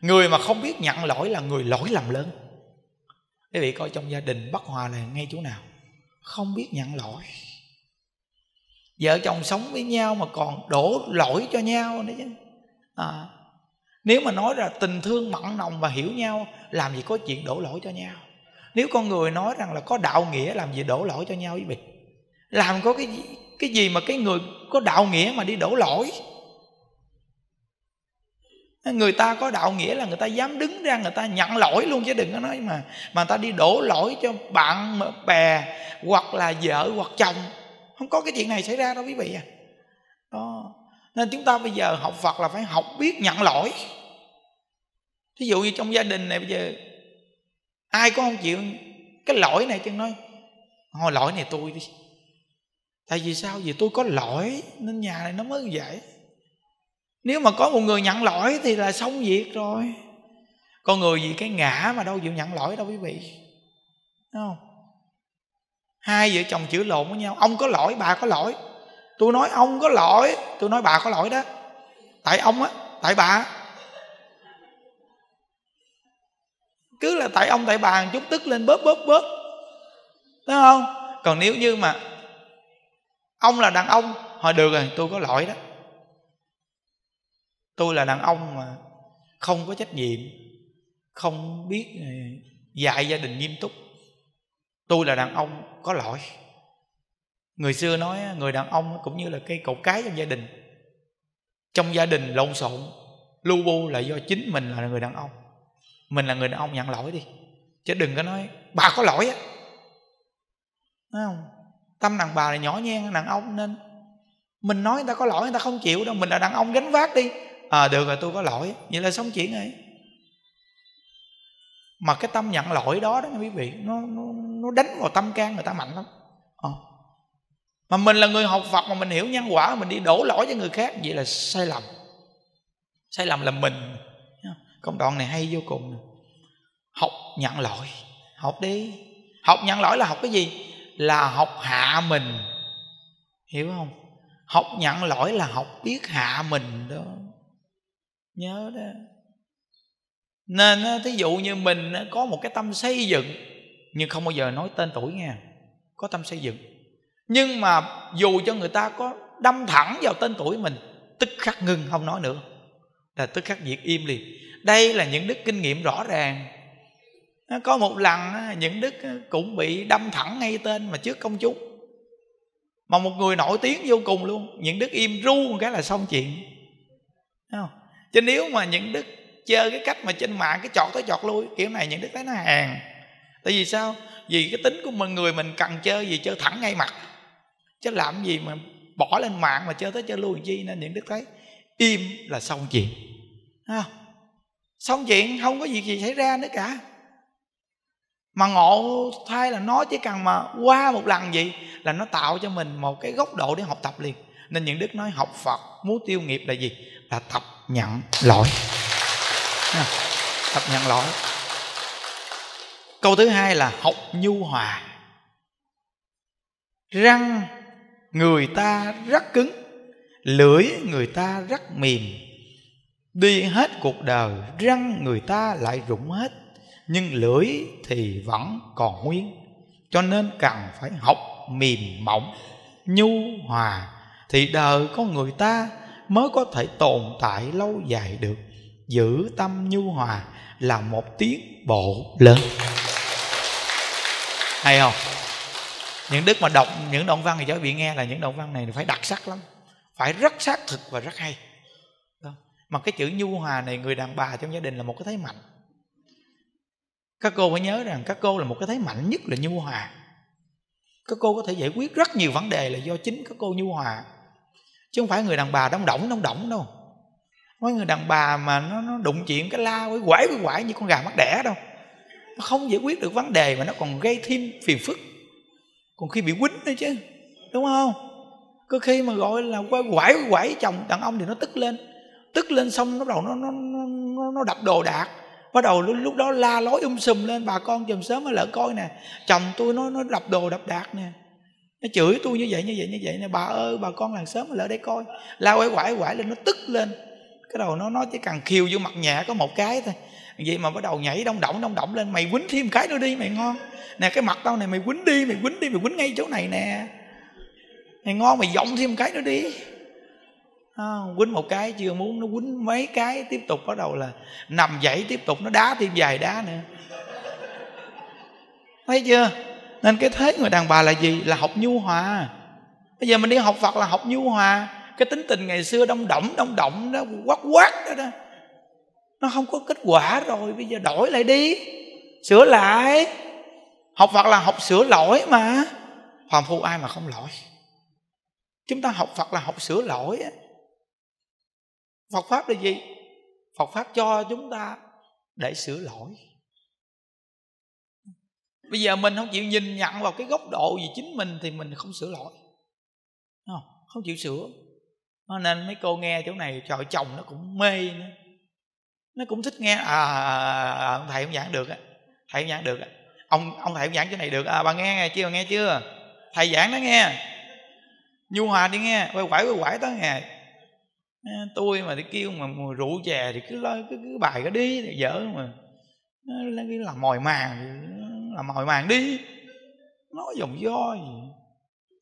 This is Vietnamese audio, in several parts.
người mà không biết nhận lỗi là người lỗi lầm lớn. Quý vị coi trong gia đình bất hòa là ngay chỗ nào? Không biết nhận lỗi. Vợ chồng sống với nhau mà còn đổ lỗi cho nhau nữa chứ. À, nếu mà nói là tình thương mặn nồng và hiểu nhau làm gì có chuyện đổ lỗi cho nhau. Nếu con người nói rằng là có đạo nghĩa làm gì đổ lỗi cho nhau quý vị? Làm có cái gì, cái gì mà cái người có đạo nghĩa mà đi đổ lỗi? Người ta có đạo nghĩa là người ta dám đứng ra, người ta nhận lỗi luôn chứ đừng có nói mà mà người ta đi đổ lỗi cho bạn, bè hoặc là vợ hoặc chồng. Không có cái chuyện này xảy ra đâu quý vị à. Đó. Nên chúng ta bây giờ học phật là phải học biết nhận lỗi. Thí dụ như trong gia đình này bây giờ, ai có không chịu cái lỗi này chân nói hồi lỗi này tôi đi. Tại vì sao? Vì tôi có lỗi, nên nhà này nó mới như vậy nếu mà có một người nhận lỗi thì là xong việc rồi. Con người vì cái ngã mà đâu chịu nhận lỗi đâu quý vị. Đúng không? Hai vợ chồng chữ lộn với nhau. Ông có lỗi, bà có lỗi. Tôi nói ông có lỗi. Tôi nói bà có lỗi đó. Tại ông á, tại bà. Cứ là tại ông, tại bà một chút tức lên bóp bóp bóp đúng không? Còn nếu như mà ông là đàn ông hồi được rồi, tôi có lỗi đó tôi là đàn ông mà, không có trách nhiệm, không biết ờ, dạy gia đình nghiêm túc. Tôi là đàn ông có lỗi. Người xưa nói người đàn ông cũng như là cây cột cái trong gia đình. Trong gia đình lộn xộn, lu bu là do chính mình là người đàn ông. Mình là người đàn ông nhận lỗi đi, chứ đừng có nói, bà có lỗi á. Thấy không? Tâm đàn bà là nhỏ nhen, đàn ông nên, mình nói người ta có lỗi, người ta không chịu đâu, mình là đàn ông gánh vác đi à được rồi tôi có lỗi. Vậy là xong chuyện ấy mà cái tâm nhận lỗi đó đó quý vị nó, nó, nó đánh vào tâm can người ta mạnh lắm. À. mà mình là người học phật mà mình hiểu nhân quả mình đi đổ lỗi cho người khác vậy là sai lầm. Sai lầm là mình. Công đoạn này hay vô cùng học nhận lỗi học đi. Học nhận lỗi là học cái gì? Là học hạ mình. Hiểu không? Học nhận lỗi là học biết hạ mình đó nhớ đó. Nên thí dụ như mình có một cái tâm xây dựng, nhưng không bao giờ nói tên tuổi nghe. Có tâm xây dựng. Nhưng mà dù cho người ta có đâm thẳng vào tên tuổi mình, tức khắc ngưng không nói nữa. Là tức khắc diệt im liền. Đây là những đức kinh nghiệm rõ ràng. Có một lần những đức cũng bị đâm thẳng ngay tên mà trước công chúng. Mà một người nổi tiếng vô cùng luôn. Những đức im ru một cái là xong chuyện. Thấy không? Chứ nếu mà những đức chơi cái cách mà trên mạng cái chọt tới chọt lui, kiểu này những đức thấy nó hàng tại vì sao? Vì cái tính của mọi người mình cần chơi gì chơi thẳng ngay mặt. Chứ làm gì mà bỏ lên mạng mà chơi tới chơi lui chi nên những đức thấy im là xong chuyện. Ha không? xong chuyện không có gì gì xảy ra nữa cả. Mà ngộ thay là nó chỉ cần mà qua một lần gì là nó tạo cho mình một cái góc độ để học tập liền. Nên những đức nói học phật, muốn tiêu nghiệp là gì? Là tập nhận lỗi tập nhận lỗi câu thứ hai là học nhu hòa. Răng người ta rất cứng, lưỡi người ta rất mềm. Đi hết cuộc đời, răng người ta lại rụng hết, nhưng lưỡi thì vẫn còn nguyên. Cho nên cần phải học mềm mỏng, nhu hòa. Thì đời có người ta mới có thể tồn tại lâu dài được. Giữ tâm nhu hòa là một tiến bộ lớn. Hay không? Những đức mà đọc, những đoạn văn thì cháu bị nghe là những đoạn văn này phải đặc sắc lắm. Phải rất xác thực và rất hay. Mà cái chữ nhu hòa này người đàn bà trong gia đình là một cái thế mạnh. Các cô phải nhớ rằng các cô là một cái thế mạnh nhất là nhu hòa. Các cô có thể giải quyết rất nhiều vấn đề là do chính các cô nhu hòa chứ không phải người đàn bà đóng động đóng động đâu. Mấy người đàn bà mà nó, nó đụng chuyện cái la quấy quải quấy quải như con gà mắc đẻ đâu. Nó không giải quyết được vấn đề mà nó còn gây thêm phiền phức. Còn khi bị quýnh nữa chứ đúng không? Cứ khi mà gọi là quay quải quải chồng đàn ông thì nó tức lên. Tức lên xong nó đầu nó nó nó, nó đập đồ đạc. Bắt đầu lúc, lúc đó la lối um sùm lên bà con chùm sớm mới lỡ coi nè. Chồng tôi nó nó đập đồ đập đạc nè nó chửi tôi như vậy như vậy như vậy nè. Bà ơi bà con làng sớm lỡ đây coi. La quải quải quải lên nó tức lên. Cái đầu nó nó chỉ cần khiêu vô mặt nhẹ có một cái thôi. Vậy mà bắt đầu nhảy đông động đông động lên mày quýnh thêm cái nữa đi mày ngon. Nè cái mặt tao này mày quýnh đi mày quýnh đi mày quýnh ngay chỗ này nè. Mày ngon mày giọng thêm cái nữa đi. À, quýnh một cái chưa muốn nó quýnh mấy cái tiếp tục bắt đầu là nằm dậy tiếp tục nó đá thêm vài đá nữa. Thấy chưa? Nên cái thế người đàn bà là gì? Là học nhu hòa. Bây giờ mình đi học phật là học nhu hòa. Cái tính tình ngày xưa đông động đông động đó quát quát đó đó. Nó không có kết quả rồi, bây giờ đổi lại đi. Sửa lại. Học phật là học sửa lỗi mà. Phàm phu ai mà không lỗi? Chúng ta học phật là học sửa lỗi phật pháp là gì? Phật pháp cho chúng ta để sửa lỗi bây giờ mình không chịu nhìn nhận vào cái góc độ gì chính mình thì mình không sửa lỗi. Không, không chịu sửa. Nên mấy cô nghe chỗ này trời chồng nó cũng mê nữa. Nó cũng thích nghe à, à, à, à ông thầy không giảng được á thầy không giảng được á. Ông ông thầy không giảng chỗ này được. À bà nghe nghe chưa nghe chưa? Thầy giảng đó nghe. Nhu hòa đi nghe quay quải quay quải tới nghe. Tôi mà đi kêu mà rượu chè thì cứ lo cứ, cứ bài cái đi thì dở mà. Nó nó làm mồi màng làm mồi màng đi. Nói dòng do gì?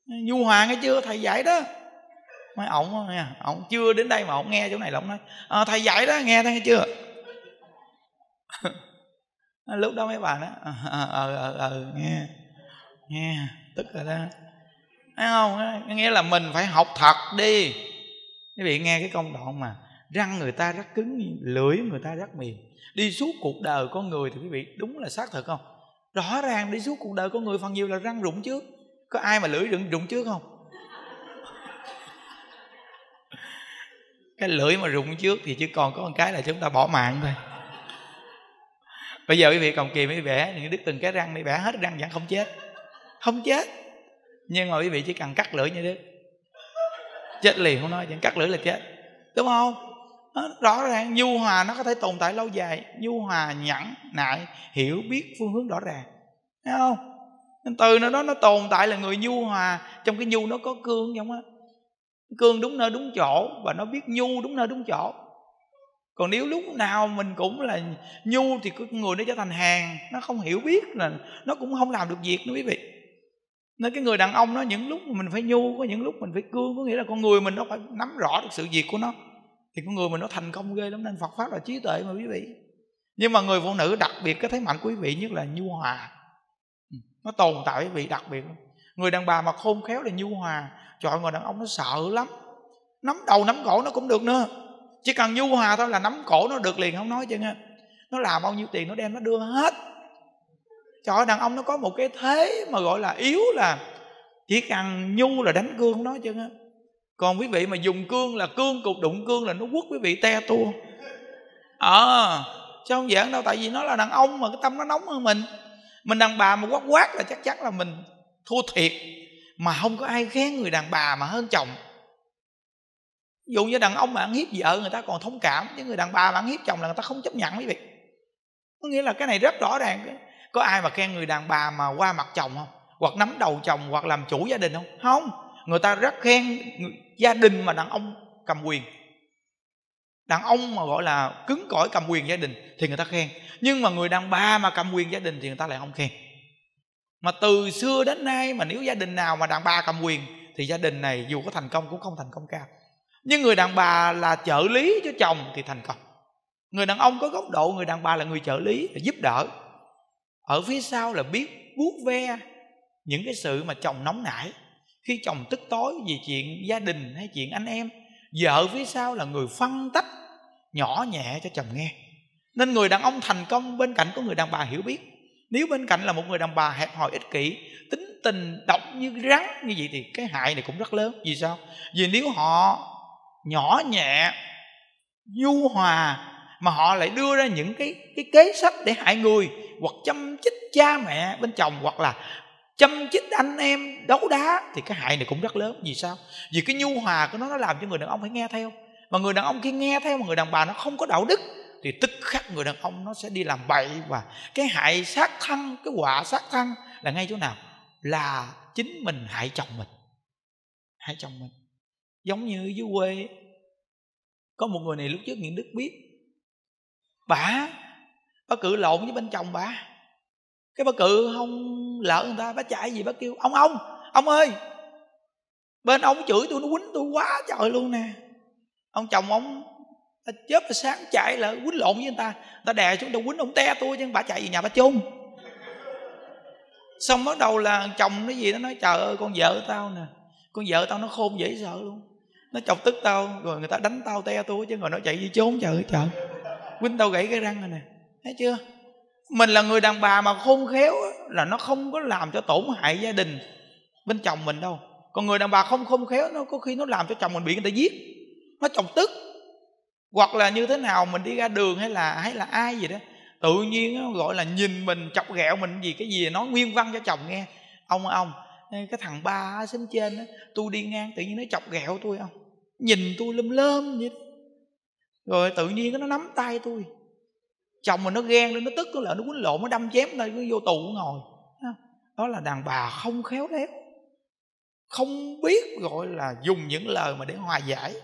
Nhu hòa nghe chưa? Thầy dạy đó. Mấy ổng nha ổng chưa đến đây mà ổng nghe chỗ này là ổng nói à, thầy dạy đó nghe thấy chưa? Lúc đó mấy bà đó, ờ, ờ ờ ờ ờ nghe nghe tức rồi đó. Thấy không? Nghĩa là mình phải học thật đi. Quý vị nghe cái công đoạn mà răng người ta rất cứng lưỡi người ta rất mềm. Đi suốt cuộc đời con người thì quý vị đúng là xác thực không? Rõ ràng đi suốt cuộc đời con người phần nhiều là răng rụng trước. Có ai mà lưỡi rụng rụng trước không? Cái lưỡi mà rụng trước thì chỉ còn có một cái là chúng ta bỏ mạng thôi. Bây giờ quý vị cầm kìm mới vẽ những đứt từng cái răng mới vẽ hết răng vẫn không chết. Không chết. Nhưng mà quý vị chỉ cần cắt lưỡi như thế. Chết liền không nói chẳng cắt lưỡi là chết. Đúng không? Rõ ràng, nhu hòa nó có thể tồn tại lâu dài. Nhu hòa, nhẫn, nại, hiểu, biết phương hướng rõ ràng. Thấy không? Từ nó đó nó tồn tại là người nhu hòa. Trong cái nhu nó có cương không á. Cương đúng nơi đúng chỗ và nó biết nhu đúng nơi đúng chỗ. Còn nếu lúc nào mình cũng là nhu thì cái người nó trở thành hàng. Nó không hiểu biết là nó cũng không làm được việc nữa quý vị. Nên cái người đàn ông nó những lúc mình phải nhu, có những lúc mình phải cương, có nghĩa là con người mình nó phải nắm rõ được sự việc của nó thì con người mình nó thành công ghê lắm, nên Phật pháp là trí tuệ mà quý vị. Nhưng mà người phụ nữ đặc biệt cái thế mạnh quý vị nhất là nhu hòa. Ừ, nó tồn tại quý vị đặc biệt người đàn bà mà khôn khéo là nhu hòa, trời người đàn ông nó sợ lắm. Nắm đầu nắm cổ nó cũng được nữa. Chỉ cần nhu hòa thôi là nắm cổ nó được liền, không nói chứ nghe nó làm bao nhiêu tiền nó đem nó đưa hết. Trời đàn ông nó có một cái thế mà gọi là yếu là chỉ cần nhu là đánh cương nó chứ nghe còn quý vị mà dùng cương là cương cục đụng cương là nó quất quý vị te tua. Ờ à, chứ không giảng đâu? Tại vì nó là đàn ông mà cái tâm nó nóng hơn mình. Mình đàn bà mà quát quát là chắc chắn là mình thua thiệt. Mà không có ai khen người đàn bà mà hơn chồng. Ví dụ như đàn ông mà ăn hiếp vợ người ta còn thông cảm. Chứ người đàn bà mà ăn hiếp chồng là người ta không chấp nhận quý vị. Có nghĩa là cái này rất rõ ràng. Có ai mà khen người đàn bà mà qua mặt chồng không? Hoặc nắm đầu chồng hoặc làm chủ gia đình không? Không người ta rất khen gia đình mà đàn ông cầm quyền. Đàn ông mà gọi là cứng cỏi cầm quyền gia đình thì người ta khen. Nhưng mà người đàn bà mà cầm quyền gia đình thì người ta lại không khen. Mà từ xưa đến nay mà nếu gia đình nào mà đàn bà cầm quyền thì gia đình này dù có thành công cũng không thành công cao. Nhưng người đàn bà là trợ lý cho chồng thì thành công. Người đàn ông có góc độ, người đàn bà là người trợ lý là giúp đỡ. Ở phía sau là biết vuốt ve những cái sự mà chồng nóng nảy khi chồng tức tối vì chuyện gia đình hay chuyện anh em, vợ phía sau là người phân tách nhỏ nhẹ cho chồng nghe. Nên người đàn ông thành công bên cạnh có người đàn bà hiểu biết. Nếu bên cạnh là một người đàn bà hẹp hòi ích kỷ, tính tình độc như rắn như vậy thì cái hại này cũng rất lớn. Vì sao? Vì nếu họ nhỏ nhẹ, nhu hòa mà họ lại đưa ra những cái cái kế sách để hại người hoặc chăm chích cha mẹ bên chồng hoặc là chăm chích anh em, đấu đá, thì cái hại này cũng rất lớn. Vì sao? Vì cái nhu hòa của nó nó làm cho người đàn ông phải nghe theo. Mà người đàn ông khi nghe theo mà người đàn bà nó không có đạo đức, thì tức khắc người đàn ông nó sẽ đi làm bậy. Và cái hại sát thân, cái quả sát thân là ngay chỗ nào? Là chính mình hại chồng mình. Hại chồng mình. Giống như dưới quê, có một người này lúc trước những đức biết. Bà bà cự lộn với bên chồng bà. Cái bà cự không lỡ người ta bà chạy gì bà kêu, ông ông ông ơi, bên ông chửi tôi nó quýnh tôi quá trời luôn nè. Ông chồng ông, ta chớp sáng chạy là quýnh lộn với người ta. Ta đè xuống, ta quýnh ông te tôi chứ bà chạy về nhà bà chung xong bắt đầu là chồng nó gì, nó nói, trời ơi, con vợ tao nè, con vợ tao nó khôn dễ sợ luôn. Nó chọc tức tao, rồi người ta đánh tao te tôi chứ rồi nó chạy đi trốn trời ơi, trời. Quýnh tao gãy cái răng rồi nè. Thấy chưa? Mình là người đàn bà mà khôn khéo là nó không có làm cho tổn hại gia đình bên chồng mình đâu. Còn người đàn bà không khôn khéo nó có khi nó làm cho chồng mình bị người ta giết. Nó chồng tức. Hoặc là như thế nào mình đi ra đường hay là hay là ai gì đó tự nhiên gọi là nhìn mình chọc ghẹo mình gì cái gì nói nguyên văn cho chồng nghe. Ông ông cái thằng ba xóm trên đó, tôi đi ngang tự nhiên nó chọc ghẹo tôi không nhìn tôi lum lơm vậy đó. rồi tự nhiên nó nắm tay tôi chồng mà nó ghen lên, nó tức nó lợn nó quýnh lộn, nó đâm chém nó vô tù ngồi. Đó là đàn bà không khéo léo. Không biết gọi là dùng những lời mà để hòa giải,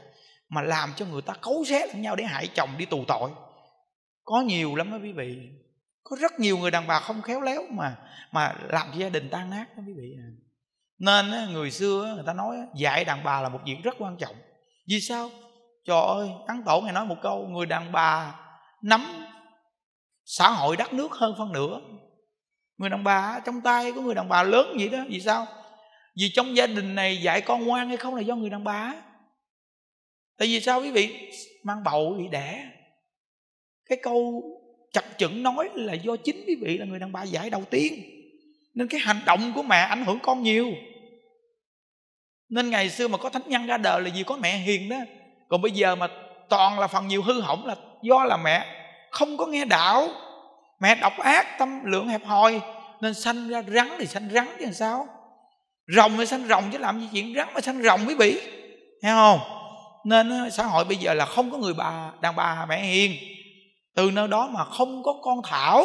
mà làm cho người ta cấu xé lẫn nhau để hại chồng, đi tù tội. Có nhiều lắm đó quý vị. Có rất nhiều người đàn bà không khéo léo mà mà làm cho gia đình tan nát đó quý vị à. nên người xưa người ta nói dạy đàn bà là một việc rất quan trọng. Vì sao? Trời ơi ấn tổ ngày nói một câu, người đàn bà nắm xã hội đất nước hơn phân nửa. Người đàn bà, trong tay của người đàn bà lớn vậy đó, vì sao? Vì trong gia đình này dạy con ngoan hay không là do người đàn bà. Tại vì sao quý vị? Mang bầu bị đẻ. Cái câu chập chững nói là do chính quý vị là người đàn bà dạy đầu tiên. Nên cái hành động của mẹ ảnh hưởng con nhiều. Nên ngày xưa mà có thánh nhân ra đời là vì có mẹ hiền đó. Còn bây giờ mà toàn là phần nhiều hư hỏng là do là mẹ không có nghe đạo. Mẹ độc ác, tâm lượng hẹp hòi. Nên sanh ra rắn thì sanh rắn chứ làm sao? Rồng thì sanh rồng chứ làm gì chuyện rắn mà sanh rồng quý vị? Nghe không? Nên ờ, xã hội bây giờ là không có người bà, đàn bà mẹ hiền. Từ nơi đó mà không có con thảo.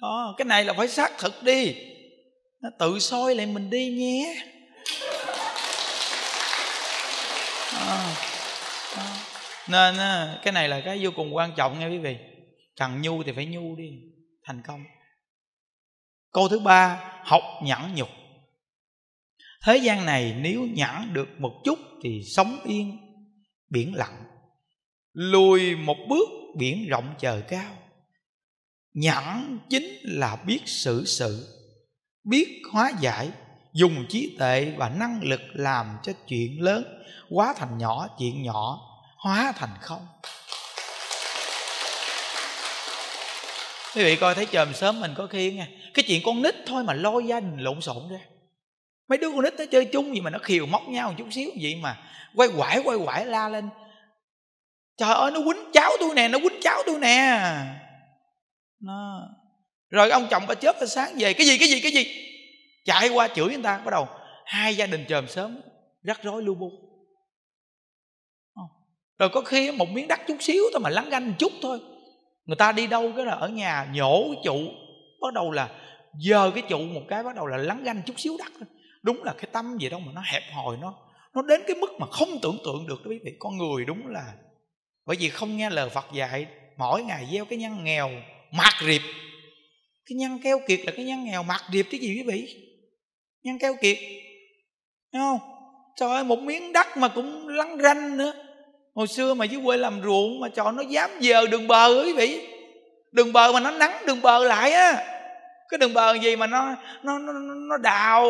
Đó, cái này là phải xác thực đi. Nó tự soi lại mình đi nhé. À nên cái này là cái vô cùng quan trọng nghe quý vị. Cần nhu thì phải nhu đi, thành công. Câu thứ ba, học nhẫn nhục. Thế gian này nếu nhẫn được một chút thì sống yên, biển lặng. Lùi một bước, biển rộng trời cao. Nhẫn chính là biết xử sự, biết hóa giải, dùng trí tuệ và năng lực làm cho chuyện lớn quá thành nhỏ, chuyện nhỏ hóa thành không? Quý vị coi thấy chòm sớm mình có khi nghe, cái chuyện con nít thôi mà lôi gia đình lộn xộn ra. Mấy đứa con nít nó chơi chung gì mà nó khiều móc nhau một chút xíu vậy mà quay quải quay quải la lên. Trời ơi, nó quýnh cháu tôi nè, nó quýnh cháu tôi nè. Nó, rồi ông chồng bà chớp ra sáng về, cái gì cái gì cái gì? Chạy qua chửi người ta, bắt đầu hai gia đình chòm sớm rắc rối lưu bu rồi có khi một miếng đất chút xíu thôi mà lắng ganh chút thôi. Người ta đi đâu cái là ở nhà nhổ cái trụ, bắt đầu là giờ cái trụ một cái, bắt đầu là lắng ganh chút xíu đất thôi. Đúng là cái tâm gì đâu mà nó hẹp hòi nó nó đến cái mức mà không tưởng tượng được đó quý vị. Con người đúng là, bởi vì không nghe lời Phật dạy, mỗi ngày gieo cái nhân nghèo mạt riệp. Cái nhân keo kiệt là cái nhân nghèo mạt riệp cái gì quý vị? Nhân keo kiệt, Thấy không? Trời ơi, một miếng đất mà cũng lắng ranh nữa hồi xưa mà dưới quê làm ruộng mà cho nó dám giờ đường bờ quý vị. Đường bờ mà nó nắng đường bờ lại á. Cái đường bờ gì mà nó nó nó, nó đào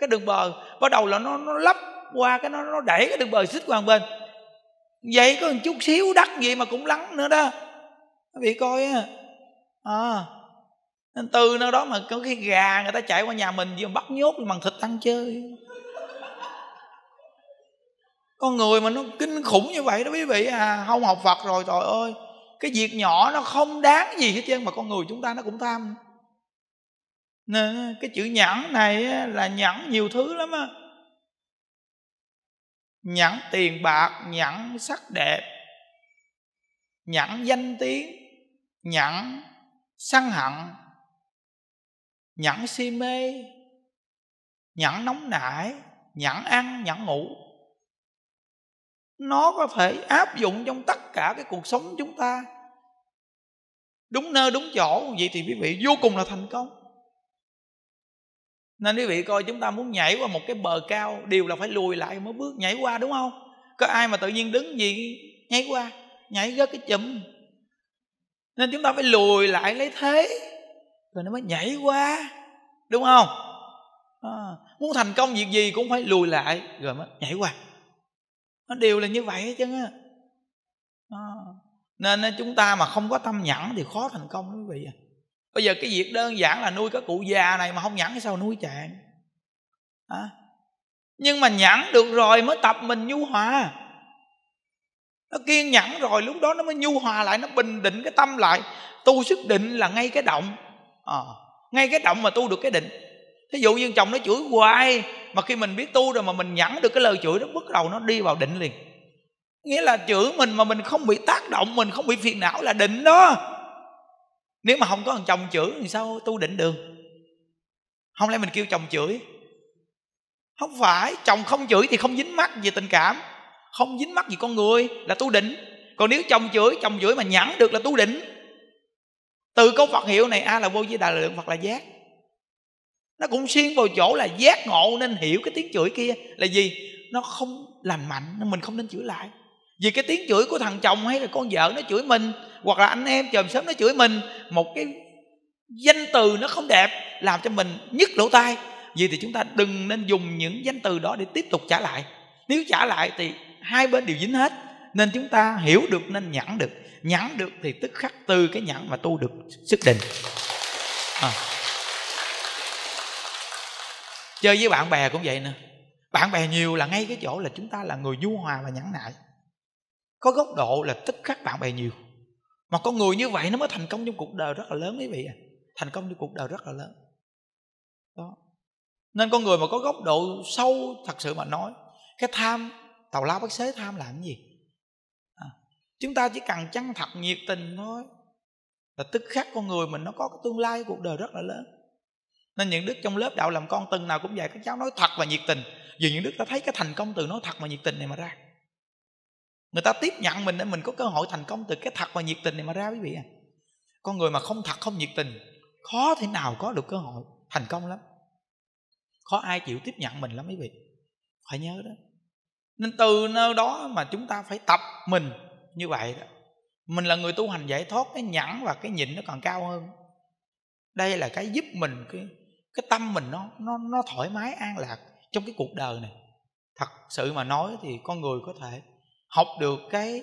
cái đường bờ. Bắt đầu là nó nó lấp qua cái nó nó đẩy cái đường bờ xích qua bên. Vậy có một chút xíu đất gì mà cũng lắng nữa đó. Quý vị coi á. À. Nên từ nơi đó mà có khi gà người ta chạy qua nhà mình vừa bắt nhốt bằng thịt ăn chơi con người mà nó kinh khủng như vậy đó quý vị à không học phật rồi trời ơi. Cái việc nhỏ nó không đáng gì hết trơn mà con người chúng ta nó cũng tham. Nè, cái chữ nhẫn này là nhẫn nhiều thứ lắm á. Nhẫn tiền bạc nhẫn sắc đẹp nhẫn danh tiếng nhẫn sân hận nhẫn si mê nhẫn nóng nảy nhẫn ăn nhẫn ngủ nó có thể áp dụng trong tất cả cái cuộc sống chúng ta. Đúng nơi đúng chỗ. Vậy thì quý vị vô cùng là thành công. Nên quý vị coi chúng ta muốn nhảy qua một cái bờ cao đều là phải lùi lại mới bước nhảy qua đúng không? Có ai mà tự nhiên đứng gì nhảy qua nhảy gớt cái chùm. Nên chúng ta phải lùi lại lấy thế rồi nó mới nhảy qua đúng không? À, muốn thành công việc gì cũng phải lùi lại rồi mới nhảy qua nó đều là như vậy hết à. nên chúng ta mà không có tâm nhẫn thì khó thành công quý vị bây giờ cái việc đơn giản là nuôi cái cụ già này mà không nhẫn thì sao nuôi chàng? À. nhưng mà nhẫn được rồi mới tập mình nhu hòa. Nó kiên nhẫn rồi lúc đó nó mới nhu hòa lại nó bình định cái tâm lại. Tu sức định là ngay cái động. À, ngay cái động mà tu được cái định. Thí dụ như chồng nó chửi hoài mà khi mình biết tu rồi mà mình nhẫn được cái lời chửi nó bước đầu nó đi vào định liền. Nghĩa là chửi mình mà mình không bị tác động, mình không bị phiền não là định đó. Nếu mà không có thằng chồng chửi thì sao? Tu định được không lẽ mình kêu chồng chửi? Không phải, chồng không chửi thì không dính mắt về tình cảm. Không dính mắt gì con người là tu định. Còn nếu chồng chửi chồng chửi mà nhẫn được là tu định. Từ câu Phật hiệu này, a là vô với đà lượng, Phật là giác nó cũng xuyên vào chỗ là giác ngộ nên hiểu cái tiếng chửi kia. Là gì? Nó không lành mạnh, nên mình không nên chửi lại. Vì cái tiếng chửi của thằng chồng hay là con vợ nó chửi mình, hoặc là anh em chòm sớm nó chửi mình, một cái danh từ nó không đẹp, làm cho mình nhức lỗ tai. Vì thì chúng ta đừng nên dùng những danh từ đó để tiếp tục trả lại. Nếu trả lại thì hai bên đều dính hết, nên chúng ta hiểu được nên nhẫn được. Nhẫn được thì tức khắc từ cái nhẫn mà tu được sức định. À chơi với bạn bè cũng vậy nè bạn bè nhiều là ngay cái chỗ là chúng ta là người nhu hòa và nhẫn nại. Có góc độ là tức khắc bạn bè nhiều. Mà con người như vậy nó mới thành công trong cuộc đời rất là lớn quý vị à. Thành công trong cuộc đời rất là lớn. Đó. Nên con người mà có góc độ sâu thật sự mà nói cái tham tàu lao bác xế tham làm cái gì? À, chúng ta chỉ cần chân thật nhiệt tình thôi là tức khắc con người mình nó có cái tương lai cuộc đời rất là lớn nên những đức trong lớp đạo làm con từng nào cũng dạy các cháu nói thật và nhiệt tình. Vì những đức ta thấy cái thành công từ nói thật và nhiệt tình này mà ra. Người ta tiếp nhận mình để mình có cơ hội thành công từ cái thật và nhiệt tình này mà ra quý vị à con người mà không thật, không nhiệt tình, khó thể nào có được cơ hội thành công lắm. Khó ai chịu tiếp nhận mình lắm quý vị. Phải nhớ đó. Nên từ nơi đó mà chúng ta phải tập mình như vậy đó. Mình là người tu hành giải thoát, cái nhẫn và cái nhịn nó còn cao hơn. Đây là cái giúp mình cái cái tâm mình nó nó nó thoải mái, an lạc trong cái cuộc đời này. Thật sự mà nói thì con người có thể học được cái,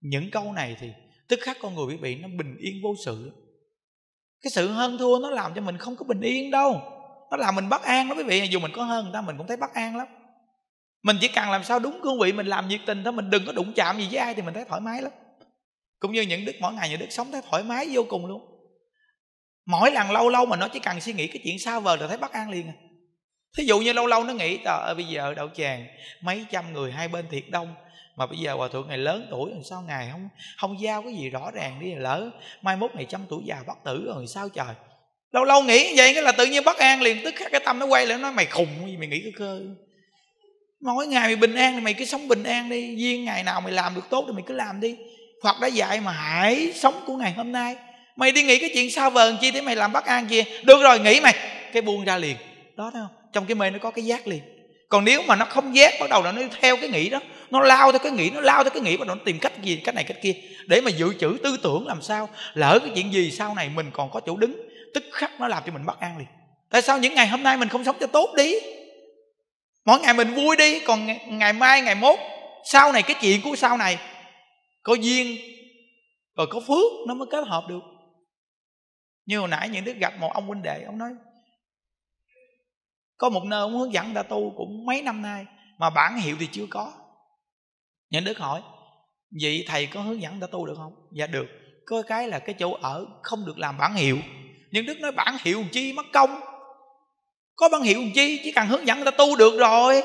những câu này thì tức khắc con người bị bị nó bình yên vô sự. Cái sự hơn thua nó làm cho mình không có bình yên đâu. Nó làm mình bất an đó quý vị, dù mình có hơn người ta mình cũng thấy bất an lắm. Mình chỉ cần làm sao đúng cương vị, mình làm nhiệt tình thôi, mình đừng có đụng chạm gì với ai thì mình thấy thoải mái lắm. Cũng như những đức mỗi ngày, những đức sống thấy thoải mái vô cùng luôn mỗi lần lâu lâu mà nó chỉ cần suy nghĩ cái chuyện xa vời là thấy bất an liền à. Thí dụ như lâu lâu nó nghĩ, trời ơi, bây giờ đậu tràng mấy trăm người hai bên thiệt đông, mà bây giờ hòa thượng ngày lớn tuổi rồi sao ngài không không giao cái gì rõ ràng đi lỡ mai mốt ngày trăm tuổi già bất tử rồi sao trời? Lâu lâu nghĩ vậy cái là tự nhiên bất an liền, tức khắc cái tâm nó quay lại nói, mày khùng gì mày nghĩ cái cơ? Mỗi ngày mày bình an thì mày cứ sống bình an đi, duyên ngày nào mày làm được tốt thì mày cứ làm đi. Phật đã dạy mà hãy sống của ngày hôm nay mày đi nghĩ cái chuyện sao vờn chi thế mày làm bất an kia? Được rồi, nghĩ mày. Cái buông ra liền. Đó thấy không? Trong cái mê nó có cái giác liền. Còn nếu mà nó không giác, bắt đầu là nó theo cái nghĩ đó. Nó lao theo cái nghĩ, nó lao theo cái nghĩ, bắt đầu nó tìm cách gì, cách này, cách kia. Để mà dự trữ tư tưởng làm sao, lỡ cái chuyện gì sau này mình còn có chỗ đứng, tức khắc nó làm cho mình bất an liền. Tại sao những ngày hôm nay mình không sống cho tốt đi? Mỗi ngày mình vui đi, còn ngày mai, ngày mốt, sau này cái chuyện của sau này, có duyên, rồi có phước, nó mới kết hợp được như hồi nãy những đứa gặp một ông huynh đệ, ông nói, có một nơi ông hướng dẫn ta tu cũng mấy năm nay, mà bản hiệu thì chưa có. Những đức hỏi, vậy thầy có hướng dẫn ta tu được không? Dạ được. Có cái là cái chỗ ở không được làm bản hiệu. Nhưng đức nói, bản hiệu chi mất công. Có bản hiệu chi, chỉ cần hướng dẫn người ta tu được rồi.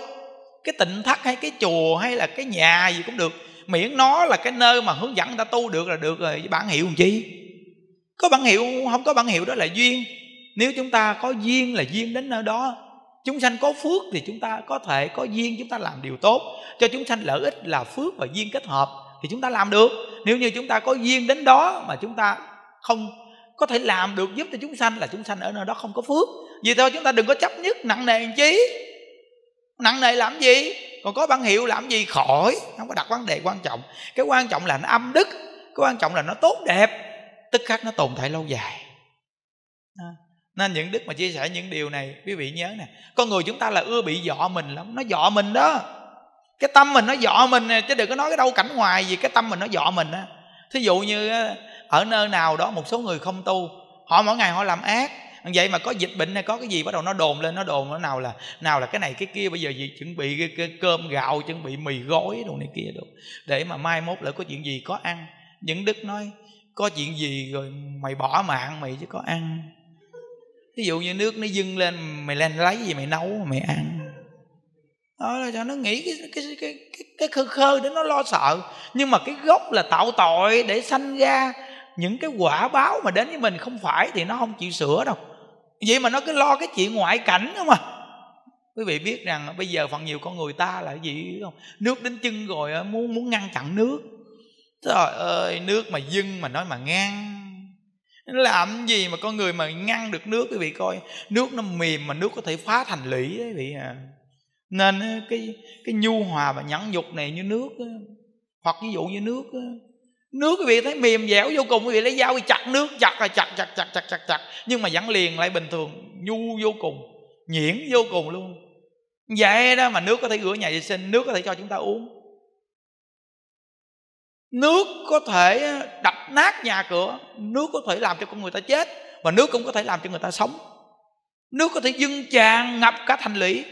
Cái tịnh thất hay cái chùa hay là cái nhà gì cũng được. Miễn nó là cái nơi mà hướng dẫn người ta tu được là được rồi bản hiệu chi? Có bản hiệu, không có bản hiệu đó là duyên. Nếu chúng ta có duyên là duyên đến nơi đó. Chúng sanh có phước thì chúng ta có thể có duyên, chúng ta làm điều tốt. Cho chúng sanh lợi ích là phước và duyên kết hợp thì chúng ta làm được. Nếu như chúng ta có duyên đến đó mà chúng ta không có thể làm được giúp cho chúng sanh là chúng sanh ở nơi đó không có phước. Vì thôi chúng ta đừng có chấp nhất nặng nề chí nặng nề làm gì? Còn có bản hiệu làm gì? Khỏi. Không có đặt vấn đề quan trọng. Cái quan trọng là nó âm đức. Cái quan trọng là nó tốt đẹp tức khắc nó tồn tại lâu dài. Nên những đức mà chia sẻ những điều này quý vị nhớ nè con người chúng ta là ưa bị dọ mình lắm nó dọ mình đó. Cái tâm mình nó dọ mình chứ đừng có nói cái đâu cảnh ngoài gì cái tâm mình nó dọ mình á. Thí dụ như ở nơi nào đó một số người không tu họ mỗi ngày họ làm ác vậy mà có dịch bệnh hay có cái gì bắt đầu nó đồn lên nó đồn nó nào là nào là cái này cái kia bây giờ gì chuẩn bị cái, cái cơm gạo chuẩn bị mì gói đồ này kia đồ để mà mai mốt lại có chuyện gì có ăn những đức nói có chuyện gì rồi mày bỏ mạng mày chứ có ăn. Ví dụ như nước nó dưng lên mày lên lấy gì mày nấu mày ăn. Đó là cho nó nghĩ cái cái cái cái, cái khơ khơ để nó lo sợ. Nhưng mà cái gốc là tạo tội để sanh ra những cái quả báo mà đến với mình không phải thì nó không chịu sửa đâu. Vậy mà nó cứ lo cái chuyện ngoại cảnh không mà. Quý vị biết rằng bây giờ phần nhiều con người ta là cái gì không? Nước đến chân rồi muốn muốn ngăn chặn nước trời ơi, nước mà dưng mà nói mà ngang làm gì mà con người mà ngăn được nước quý vị coi? Nước nó mềm mà nước có thể phá thành lũy đấy quý vị à. Nên cái cái nhu hòa và nhẫn nhục này như nước hoặc ví dụ như nước nước quý vị thấy mềm dẻo vô cùng, quý vị lấy dao đi chặt nước, chặt là chặt chặt chặt chặt chặt chặt. Nhưng mà vẫn liền lại bình thường, nhu vô cùng, nhuyễn vô cùng luôn. Vậy đó mà nước có thể rửa nhà vệ sinh, nước có thể cho chúng ta uống nước có thể ờ, đập nát nhà cửa, nước có thể làm cho con người ta chết, và nước cũng có thể làm cho người ta sống. Nước có thể dâng tràn ngập cả thành lũy,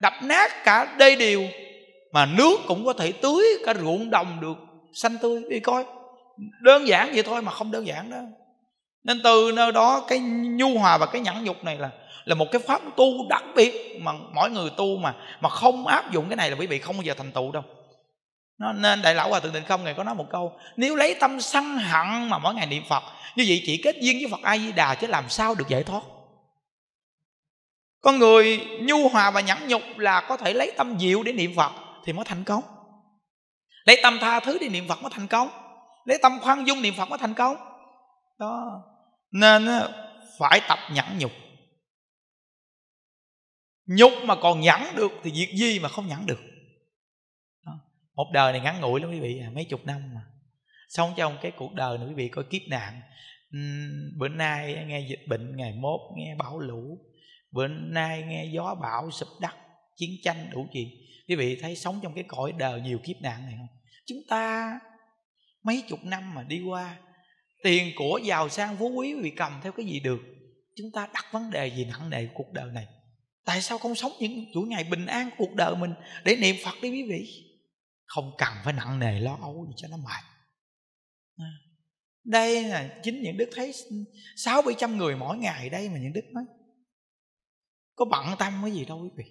đập nát cả đê điều, mà nước cũng có thể tưới cả ruộng đồng được, xanh tươi. Đi coi, đơn giản vậy thôi mà không đơn giản đó nên từ nơi đó, cái nhu hòa và cái nhẫn nhục này là là một cái pháp tu đặc biệt mà mỗi người tu mà mà không áp dụng cái này là quý vị không bao giờ thành tựu đâu nó nên đại lão hòa thượng định không? Ngày có nói một câu, nếu lấy tâm sân hận mà mỗi ngày niệm phật, như vậy chỉ kết duyên với phật a di đà chứ làm sao được giải thoát? Con người nhu hòa và nhẫn nhục là có thể lấy tâm diệu để niệm phật thì mới thành công. Lấy tâm tha thứ để niệm phật mới thành công. Lấy tâm khoan dung niệm phật mới thành công. Đó. Nên ờ, phải tập nhẫn nhục. Nhục mà còn nhẫn được thì việc gì mà không nhẫn được một đời này ngắn ngủi lắm quý vị à, mấy chục năm mà. Sống trong cái cuộc đời này quý vị coi kiếp nạn. Uhm, bữa nay nghe dịch bệnh ngày mốt nghe bão lũ. Bữa nay nghe gió bão sụp đất chiến tranh đủ chuyện. Quý vị thấy sống trong cái cõi đời nhiều kiếp nạn này không? Chúng ta mấy chục năm mà đi qua tiền của giàu sang phú quý quý vị cầm theo cái gì được? Chúng ta đặt vấn đề gì nặng nề cuộc đời này? Tại sao không sống những chuỗi ngày bình an cuộc đời mình để niệm phật đi quý vị? Không cần phải nặng nề lo âu gì cho nó mệt. À, đây là chính những đức thấy sáu bảy trăm người mỗi ngày đây mà những đức nói. Có bận tâm cái gì đâu quý vị.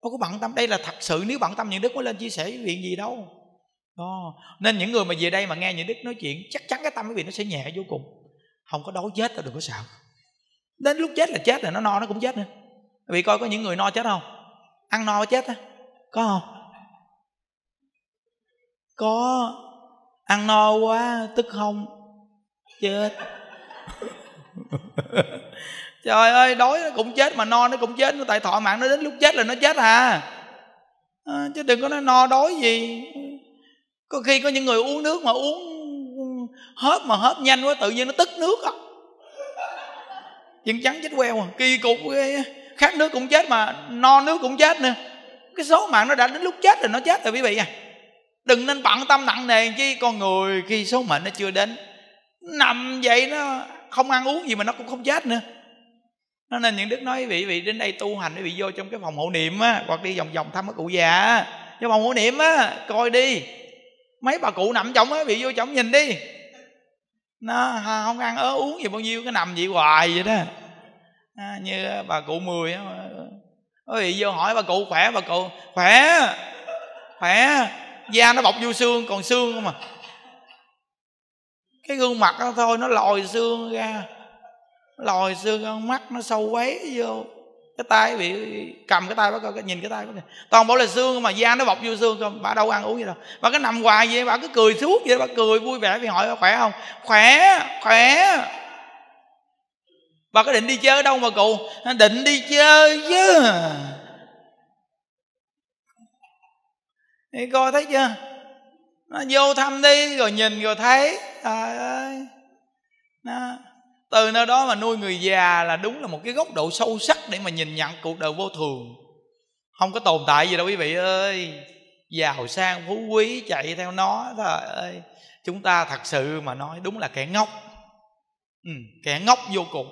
Không có bận tâm. Đây là thật sự nếu bận tâm những đức mới lên chia sẻ với chuyện gì đâu. Đó. nên những người mà về đây mà nghe những đức nói chuyện, chắc chắn cái tâm quý vị nó sẽ nhẹ vô cùng. Không có đói chết đâu đừng có sợ. Đến lúc chết là chết rồi, nó no nó cũng chết nữa. Quý vị coi có những người no chết không? Ăn no chết á. Có không? Có. Ăn no quá tức không chết. Trời ơi đói nó cũng chết mà no nó cũng chết. Tại thọ mạng nó đến lúc chết là nó chết à, à chứ đừng có nói no đói gì. Có khi có những người uống nước mà uống hết mà hết nhanh quá tự nhiên nó tức nước á. Chân trắng chết queo à. Kỳ cục ghê. Khát nước cũng chết mà no nước cũng chết nữa. Cái số mạng nó đã đến lúc chết rồi nó chết rồi quý vị à đừng nên bận tâm nặng nề chi con người khi số mệnh nó chưa đến. Nằm vậy nó không ăn uống gì mà nó cũng không chết nữa. Nó nên những đức nói vị vị đến đây tu hành vị vô trong cái phòng hộ niệm á hoặc đi vòng vòng thăm cái cụ già trong phòng hộ niệm á coi đi. Mấy bà cụ nằm trong á bị vô trong nhìn đi. Nó không ăn ớ uống gì bao nhiêu cái nằm vậy hoài vậy đó. À, như bà cụ mười á vị vô hỏi bà cụ khỏe bà cụ? Khỏe khỏe da nó bọc vô xương, còn xương không à? Cái gương mặt đó thôi, nó lòi xương ra. Lòi xương mắt nó sâu quấy vô. Cái tay bị cầm cái tay bác coi cái nhìn cái tay bác toàn bộ là xương mà da nó bọc vô xương không, bà đâu ăn uống gì đâu. Bà cứ nằm hoài vậy, bà cứ cười suốt vậy, bà cười vui vẻ vì hỏi bà khỏe không? Khỏe khỏe. Bà có định đi chơi đâu mà cụ? Định đi chơi chứ. Thì coi thấy chưa? Nó vô thăm đi rồi nhìn rồi thấy. Trời ơi. Nó từ nơi đó mà nuôi người già là đúng là một cái góc độ sâu sắc để mà nhìn nhận cuộc đời vô thường. Không có tồn tại gì đâu quý vị ơi. Giàu sang phú quý chạy theo nó. Trời ơi. Chúng ta thật sự mà nói đúng là kẻ ngốc. Ừ, kẻ ngốc vô cùng.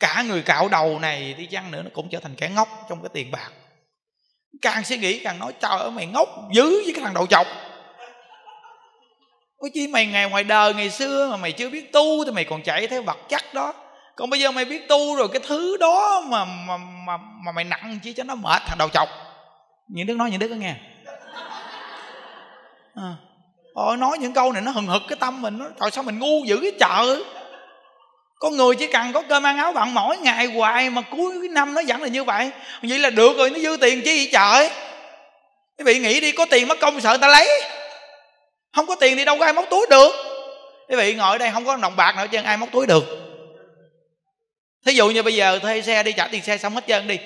Cả người cạo đầu này đi chăng nữa nó cũng trở thành kẻ ngốc trong cái tiền bạc càng suy nghĩ càng nói trời ơi mày ngốc dữ với cái thằng đầu chọc. Có chi mày ngày ngoài đời ngày xưa mà mày chưa biết tu thì mày còn chạy theo vật chất đó. Còn bây giờ mày biết tu rồi cái thứ đó mà mà mà, mà mày nặng chỉ cho nó mệt thằng đầu chọc. Những đứa nói những đứa có nghe. À. Ôi, nói những câu này nó hừng hực cái tâm mình nó trời sao mình ngu dữ cái chợ con người chỉ cần có cơm ăn áo bằng mỗi ngày hoài mà cuối năm nó vẫn là như vậy. Vậy là được rồi, nó dư tiền chi vậy trời? Quý vị nghĩ đi, có tiền mất công sợ người ta lấy. Không có tiền thì đâu có ai móc túi được. Quý vị ngồi ở đây không có đồng bạc nào chứ ai móc túi được. Thí dụ như bây giờ thuê xe đi trả tiền xe xong hết trơn đi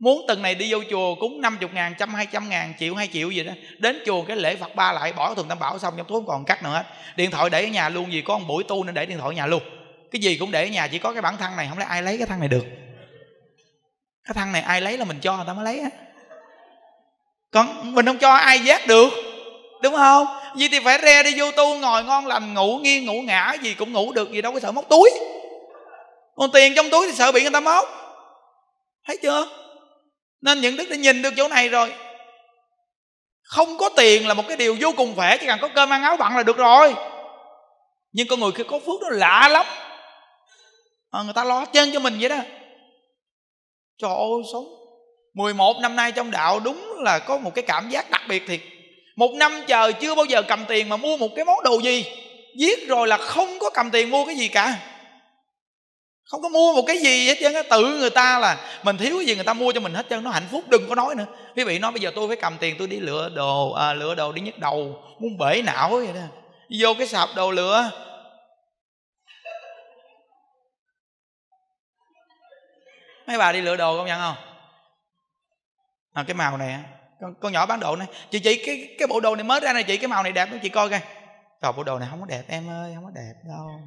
muốn từng này đi vô chùa cúng 50 ngàn, trăm hai trăm ngàn, triệu hai triệu gì đó. Đến chùa cái lễ Phật ba lại bỏ thường tam bảo xong trong túi không còn cắt nữa hết. Điện thoại để ở nhà luôn gì có một buổi tu nên để điện thoại ở nhà luôn. Cái gì cũng để ở nhà chỉ có cái bản thân này không lẽ ai lấy cái thân này được? Cái thân này ai lấy là mình cho người ta mới lấy á. Còn mình không cho ai giác được Đúng không? Vì thì phải re đi vô tu ngồi ngon lành ngủ nghiêng ngủ ngã gì cũng ngủ được gì đâu có sợ móc túi. Còn tiền trong túi thì sợ bị người ta móc. Thấy chưa? Nên những đức đã nhìn được chỗ này rồi. Không có tiền là một cái điều vô cùng khỏe chỉ cần có cơm ăn áo bặn là được rồi. Nhưng con người khi có phước nó lạ lắm. À, người ta lo hết trơn cho mình vậy đó. Trời ơi sống. 11 năm nay trong đạo đúng là có một cái cảm giác đặc biệt thiệt. Một năm chờ chưa bao giờ cầm tiền mà mua một cái món đồ gì. Giết rồi là không có cầm tiền mua cái gì cả không có mua một cái gì hết trơn á. Tự người ta là mình thiếu cái gì người ta mua cho mình hết trơn. Nó hạnh phúc đừng có nói nữa. Quý vị nói bây giờ tôi phải cầm tiền tôi đi lựa đồ à, lựa đồ đi nhức đầu muốn bể não vậy đó. Vô cái sạp đồ lựa. Mấy bà đi lựa đồ công nhận không? À, cái màu này con, con nhỏ bán đồ này. Chị chị cái cái bộ đồ này mới ra này chị cái màu này đẹp không chị coi coi. Trời bộ đồ này không có đẹp em ơi không có đẹp đâu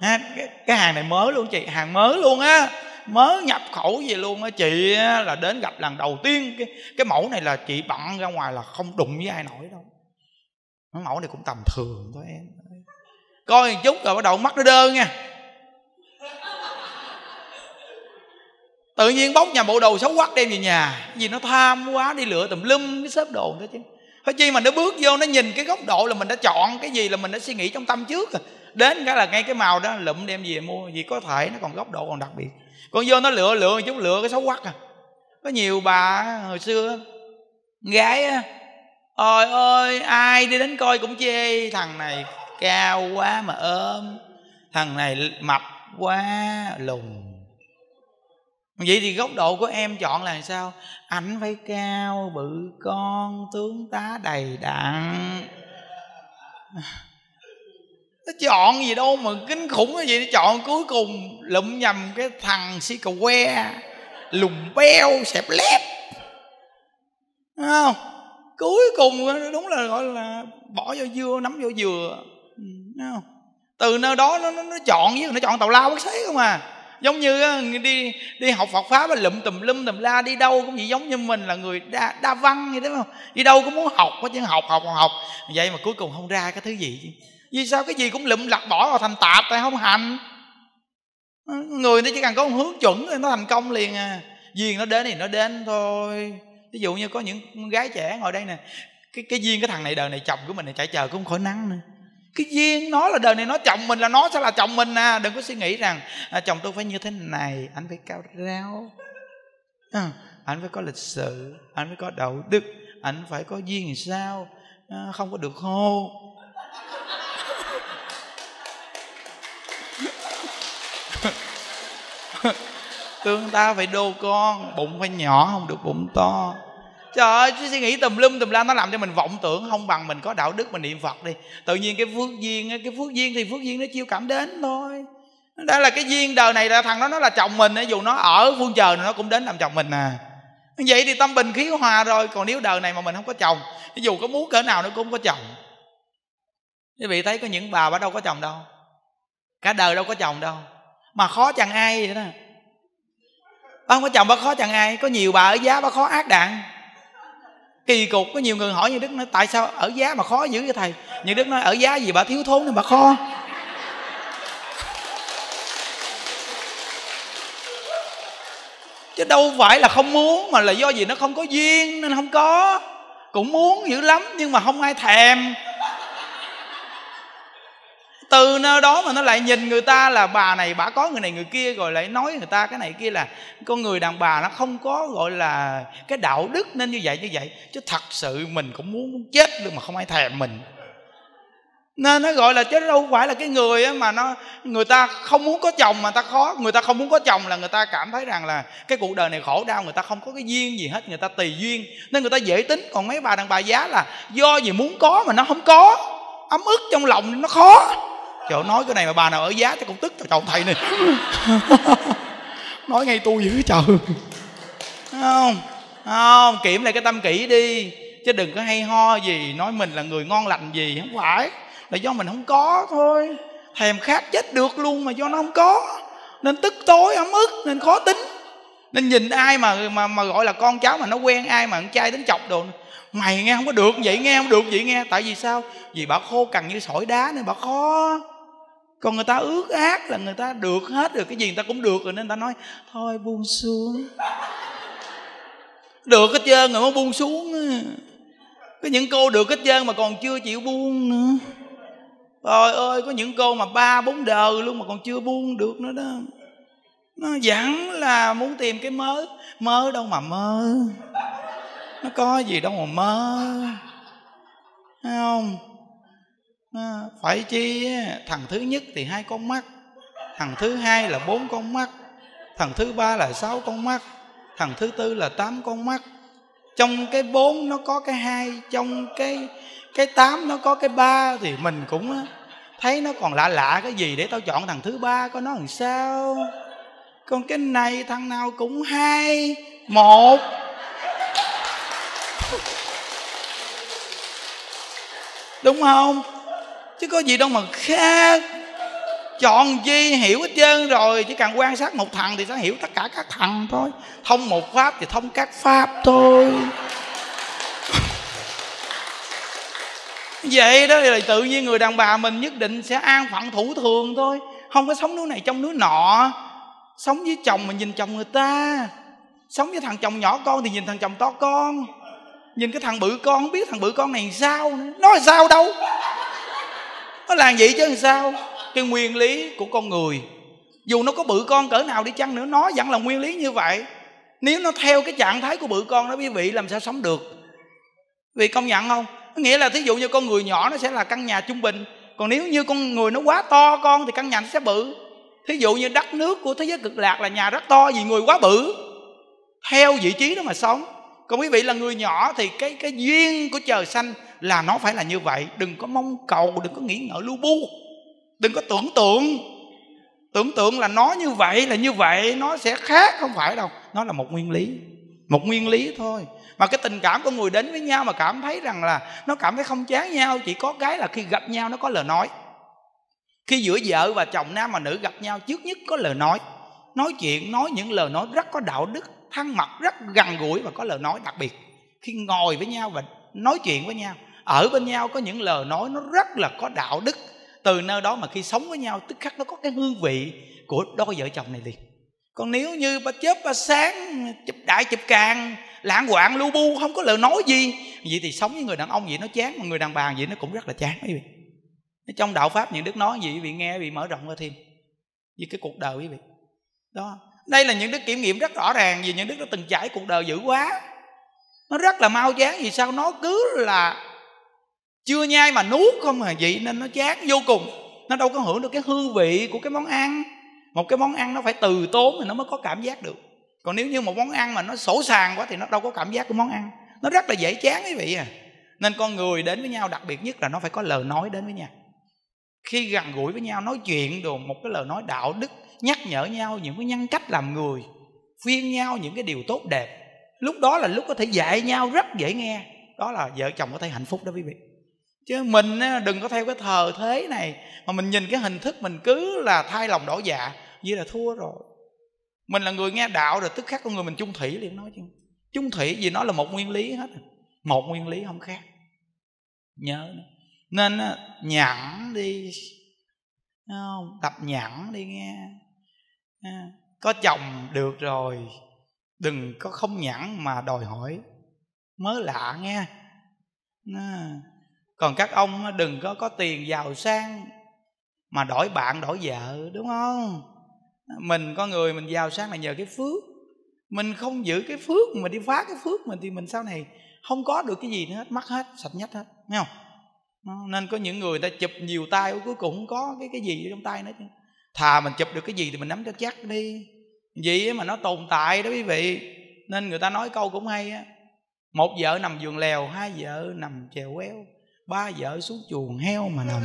ha, cái, cái hàng này mới luôn chị hàng mới luôn á. Mới nhập khẩu gì luôn á chị á, là đến gặp lần đầu tiên. Cái cái mẫu này là chị bận ra ngoài là không đụng với ai nổi đâu. Cái mẫu này cũng tầm thường thôi em. Coi một chút rồi bắt đầu mắt nó đơ nha. Tự nhiên bóc nhà bộ đồ xấu quắc đem về nhà. Vì nó tham quá đi lựa tùm lum cái xếp đồ đó chứ. Phải chi mà nó bước vô nó nhìn cái góc độ là mình đã chọn cái gì là mình đã suy nghĩ trong tâm trước rồi đến cái là ngay cái màu đó, lụm đem về mua, vì có thể nó còn góc độ còn đặc biệt. Còn vô nó lựa lựa chút lựa cái xấu quắc à. Có nhiều bà hồi xưa, gái á, ôi ơi ai đi đến coi cũng chê, thằng này cao quá mà ôm thằng này mập quá lùn. Vậy thì góc độ của em chọn là sao? Ảnh phải cao, bự con, tướng tá đầy đặn nó chọn gì đâu mà kinh khủng cái gì nó chọn cuối cùng lụm nhầm cái thằng si cầu que lùm beo xẹp lép. Đúng không? Cuối cùng đúng là gọi là bỏ vô dưa nắm vô dừa. Ừ, đúng không? Từ nơi đó nó nó, nó chọn với nó chọn tàu lao bác sĩ không à. Giống như ờ, đi đi học Phật pháp lụm tùm lum tùm la đi đâu cũng vậy giống như mình là người đa, đa văn vậy đó không? Đi đâu cũng muốn học có chứ học học học. Vậy mà cuối cùng không ra cái thứ gì chứ vì sao cái gì cũng lụm lặt bỏ vào thành tạp tại không hành? Người nó chỉ cần có một hướng chuẩn thì nó thành công liền à. Duyên nó đến thì nó đến thôi. Ví dụ như có những gái trẻ ngồi đây nè cái cái duyên cái thằng này đời này chồng của mình này chạy chờ cũng khỏi nắng nữa. Cái duyên nó là đời này nó chồng mình là nó sẽ là chồng mình à. Đừng có suy nghĩ rằng à, chồng tôi phải như thế này anh phải cao ráo. À, anh phải có lịch sự anh phải có đạo đức anh phải có duyên thì sao à, không có được hô. Tương ta phải đô con, bụng phải nhỏ, không được bụng to. Trời ơi chứ suy nghĩ tùm lum tùm la nó làm cho mình vọng tưởng, không bằng mình có đạo đức, mình niệm phật đi. Tự nhiên cái phước duyên cái phước duyên thì phước duyên nó chiêu cảm đến thôi. Đó là cái duyên đời này là thằng đó, nó là chồng mình dù nó ở phương trời nó cũng đến làm chồng mình à. Vậy thì tâm bình khí hòa rồi, còn nếu đời này mà mình không có chồng dù có muốn cỡ nào nó cũng không có chồng. Quý vị thấy có những bà bà đâu có chồng đâu, cả đời đâu có chồng đâu. Mà khó chẳng ai vậy đó bà không có chồng, bà khó chẳng ai. Có nhiều bà ở giá, bà khó ác đạn. Kỳ cục, có nhiều người hỏi như đức nói, tại sao ở giá mà khó dữ vậy thầy? Như đức nói, ở giá gì bà thiếu thốn nên bà khó. Chứ đâu phải là không muốn, mà là do gì nó không có duyên nên không có. Cũng muốn dữ lắm, nhưng mà không ai thèm từ nơi đó mà nó lại nhìn người ta là bà này, bà có người này, người kia, rồi lại nói người ta cái này kia là con người đàn bà nó không có, gọi là, cái đạo đức nên như vậy như vậy. Chứ thật sự mình cũng muốn chết luôn mà không ai thèm mình. Nên nó gọi là chứ đâu phải là cái người mà nó, người ta không muốn có chồng mà ta khó, người ta không muốn có chồng là người ta cảm thấy rằng là cái cuộc đời này khổ đau, người ta không có cái duyên gì hết, người ta tùy duyên. Nên người ta dễ tính. Còn mấy bà đàn bà giá là do gì muốn có mà nó không có. Ấm ức trong lòng nó khó trời, nói cái này mà bà nào ở giá cho cũng tức, trời, thầy này. Nói ngay tôi dữ trời. Không không, kiểm lại cái tâm kỹ đi. Chứ đừng có hay ho gì, nói mình là người ngon lành gì, không phải. Là do mình không có thôi. Thèm khát chết được luôn mà do nó không có. Nên tức tối, ấm ức, nên khó tính. Nên nhìn ai mà mà mà gọi là con cháu mà nó quen ai mà con trai đến chọc đồ. Mày nghe không có được, vậy nghe không được, vậy nghe. Tại vì sao? Vì bà khô cằn như sỏi đá nên bà khó còn người ta ước ác là người ta được hết rồi cái gì người ta cũng được rồi, nên người ta nói, thôi buông xuống. Được hết trơn rồi mới buông xuống có những cô được hết trơn mà còn chưa chịu buông nữa. Trời ơi, có những cô mà ba, bốn đời luôn mà còn chưa buông được nữa đó. Nó vẫn là muốn tìm cái mớ mơ đâu mà mơ nó có gì đâu mà mơ Thấy không? Ờ, phải chi thằng thứ nhất thì hai con mắt, thằng thứ hai là bốn con mắt, thằng thứ ba là sáu con mắt, thằng thứ tư là tám con mắt. Trong cái bốn nó có cái hai, trong cái cái tám nó có cái ba thì mình cũng thấy nó còn lạ lạ cái gì để tao chọn thằng thứ ba có nó làm sao. Còn cái này thằng nào cũng hai, một. Đúng không? Chứ có gì đâu mà khác. Chọn gì hiểu hết trơn rồi, chỉ cần quan sát một thằng thì sẽ hiểu tất cả các thằng thôi. Thông một pháp thì thông các pháp thôi. Vậy đó là tự nhiên người đàn bà mình nhất định sẽ an phận thủ thường thôi. Không có sống núi này trong núi nọ. Sống với chồng mình nhìn chồng người ta. Sống với thằng chồng nhỏ con thì nhìn thằng chồng to con. Nhìn cái thằng bự con, không biết thằng bự con này sao nữa. Nói sao đâu? Nó làm vậy chứ làm sao? Cái nguyên lý của con người, dù nó có bự con cỡ nào đi chăng nữa, nó vẫn là nguyên lý như vậy. Nếu nó theo cái trạng thái của bự con đó, quý vị làm sao sống được? Vì công nhận không? Nghĩa là thí dụ như con người nhỏ nó sẽ là căn nhà trung bình, còn nếu như con người nó quá to con thì căn nhà nó sẽ bự. Thí dụ như đất nước của thế giới cực lạc là nhà rất to vì người quá bự, theo vị trí đó mà sống. Còn quý vị là người nhỏ thì cái cái duyên của trời xanh là nó phải là như vậy. Đừng có mong cầu, đừng có nghĩ ngợi, lu bu. Đừng có tưởng tượng. Tưởng tượng là nó như vậy, là như vậy, nó sẽ khác, không phải đâu. Nó là một nguyên lý. Một nguyên lý thôi. Mà cái tình cảm của người đến với nhau mà cảm thấy rằng là nó cảm thấy không chán nhau, chỉ có cái là khi gặp nhau nó có lời nói. Khi giữa vợ và chồng nam và nữ gặp nhau, trước nhất có lời nói. Nói chuyện, nói những lời nói rất có đạo đức thân mật rất gần gũi và có lời nói đặc biệt. Khi ngồi với nhau và nói chuyện với nhau ở bên nhau có những lời nói nó rất là có đạo đức. Từ nơi đó mà khi sống với nhau, tức khắc nó có cái hương vị của đôi vợ chồng này liền. Còn nếu như ba chớp ba sáng, chụp đại chụp càng, lãng quạng, lu bu, không có lời nói gì, vậy thì sống với người đàn ông vậy nó chán, mà người đàn bà vậy nó cũng rất là chán, quý vị. Trong đạo pháp những đức nói gì, quý vị nghe, quý vị mở rộng ra thêm. Như cái cuộc đời, quý vị. Đó. Đây là những đức kiểm nghiệm rất rõ ràng vì những đức đã từng trải cuộc đời dữ quá. Nó rất là mau chán, vì sao? Nó cứ là chưa nhai mà nuốt không à vậy nên nó chán vô cùng. Nó đâu có hưởng được cái hương vị của cái món ăn. Một cái món ăn nó phải từ tốn thì nó mới có cảm giác được. Còn nếu như một món ăn mà nó sổ sàng quá thì nó đâu có cảm giác của món ăn. Nó rất là dễ chán quý vị à. Nên con người đến với nhau, đặc biệt nhất là nó phải có lời nói đến với nhau. Khi gần gũi với nhau, nói chuyện đồ một cái lời nói đạo đức, nhắc nhở nhau những cái nhân cách làm người, khuyên nhau những cái điều tốt đẹp. Lúc đó là lúc có thể dạy nhau rất dễ nghe. Đó là vợ chồng có thể hạnh phúc đó quý vị chứ mình đừng có theo cái thờ thế này, mà mình nhìn cái hình thức mình cứ là thay lòng đổi dạ như là thua rồi. Mình là người nghe đạo rồi tức khắc con người mình chung thủy liền, nói chứ. Chung thủy gì nó là một nguyên lý hết à. một nguyên lý không khác. Nhớ nên nhẫn đi không? Tập nhẫn đi nghe. Có chồng được rồi, đừng có không nhẫn mà đòi hỏi. Mới lạ nghe còn các ông đừng có có tiền giàu sang mà đổi bạn, đổi vợ, đúng không? Mình có người mình giàu sang là nhờ cái phước. Mình không giữ cái phước mà đi phá cái phước mình thì mình sau này không có được cái gì nữa, hết mất hết, sạch nhất hết nghe không? Nên có những người ta chụp nhiều tay, cuối cùng không có cái cái gì trong tay nữa thà mình chụp được cái gì thì mình nắm cho chắc đi. Vậy mà nó tồn tại đó quý vị. Nên người ta nói câu cũng hay á, một vợ nằm giường lèo, hai vợ nằm chèo queo ba vợ xuống chuồng heo mà nằm.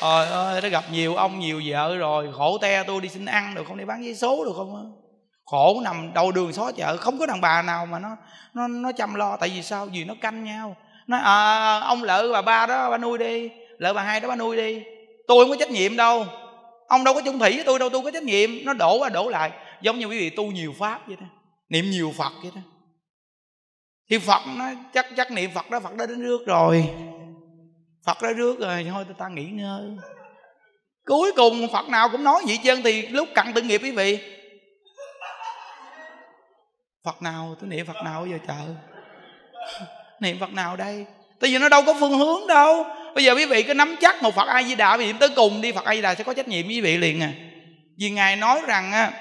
Trời ơi nó gặp nhiều ông nhiều vợ rồi. Khổ te tôi đi xin ăn được không đi bán giấy số được không khổ nằm đầu đường xó chợ không có đàn bà nào mà nó nó nó chăm lo. Tại vì sao? Vì nó canh nhau. Nó à, ông lợ bà ba đó bà nuôi đi. Lợ bà hai đó bà nuôi đi. Tôi không có trách nhiệm đâu. Ông đâu có chung thủy với tôi đâu tôi có trách nhiệm. Nó đổ qua đổ lại. Giống như quý vị tu nhiều pháp vậy đó. Niệm nhiều phật vậy đó thì phật nó chắc chắc niệm phật đó, phật đã đến rước rồi. Phật đã rước rồi thôi ta nghỉ ngơi. Cuối cùng phật nào cũng nói vậy chân thì lúc cặn tự nghiệp quý vị. Phật nào tôi niệm phật nào bây giờ chờ niệm phật nào đây? Tại vì nó đâu có phương hướng đâu. Bây giờ quý vị cứ nắm chắc một phật a di đà niệm tới cùng đi, phật a di đà sẽ có trách nhiệm với quý vị liền à. Vì ngài nói rằng á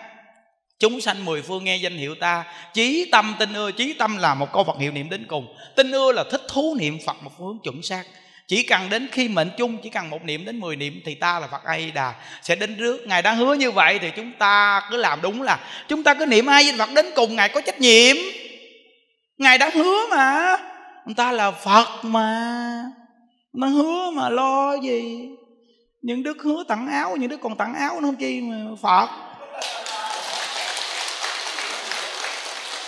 chúng sanh mười phương nghe danh hiệu ta. Chí tâm tin ưa, chí tâm là một câu phật hiệu niệm đến cùng. Tin ưa là thích thú niệm phật một hướng chuẩn xác. Chỉ cần đến khi mệnh chung, chỉ cần một niệm đến mười niệm thì ta là phật a di đà. Sẽ đến trước ngài đã hứa như vậy thì chúng ta cứ làm đúng là chúng ta cứ niệm a di phật đến cùng, ngài có trách nhiệm. Ngài đã hứa mà. Người ta là phật mà. Nó hứa mà lo gì? Những đức hứa tặng áo, những đức còn tặng áo nó không chi mà phật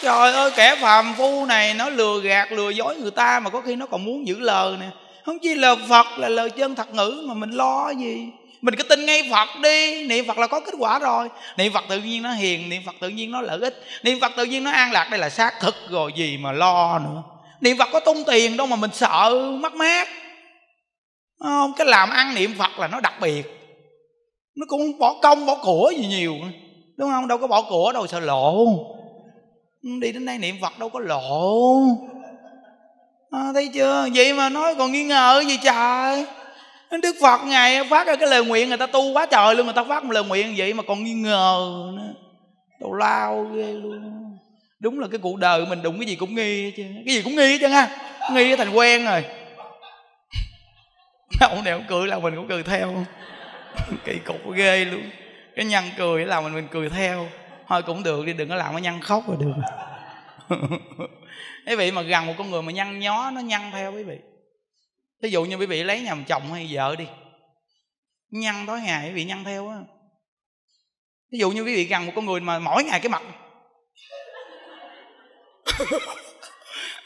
trời ơi, kẻ phàm phu này nó lừa gạt, lừa dối người ta mà có khi nó còn muốn giữ lời nè. Không chỉ là phật là lời chân thật ngữ mà mình lo gì? Mình cứ tin ngay phật đi. Niệm phật là có kết quả rồi. Niệm phật tự nhiên nó hiền, niệm phật tự nhiên nó lợi ích. Niệm phật tự nhiên nó an lạc, đây là xác thực rồi gì mà lo nữa. Niệm phật có tung tiền đâu mà mình sợ, mất mát. Không? Cái làm ăn niệm phật là nó đặc biệt. Nó cũng bỏ công, bỏ của gì nhiều đúng không? Đâu có bỏ của, đâu sợ lộ đi đến đây niệm phật đâu có lộ. À, thấy chưa? Vậy mà nói còn nghi ngờ gì trời? Đức phật ngài phát ra cái lời nguyện người ta tu quá trời luôn người ta phát một lời nguyện vậy mà còn nghi ngờ nữa. Tào lao ghê luôn. Đúng là cái cuộc đời mình đụng cái gì cũng nghi chứ cái gì cũng nghi chứ ha nghi thành quen rồi. Ông này ông cười là mình cũng cười theo. Kỳ cục ghê luôn. Cái nhăn cười là mình mình cười theo thôi cũng được đi, đừng có làm cái nhăn khóc là được. Quý vị mà gần một con người mà nhăn nhó, nó nhăn theo quý vị. Ví dụ như quý vị lấy nhầm chồng hay vợ đi, nhăn tối ngày quý vị nhăn theo á. Ví dụ như quý vị gần một con người mà mỗi ngày cái mặt.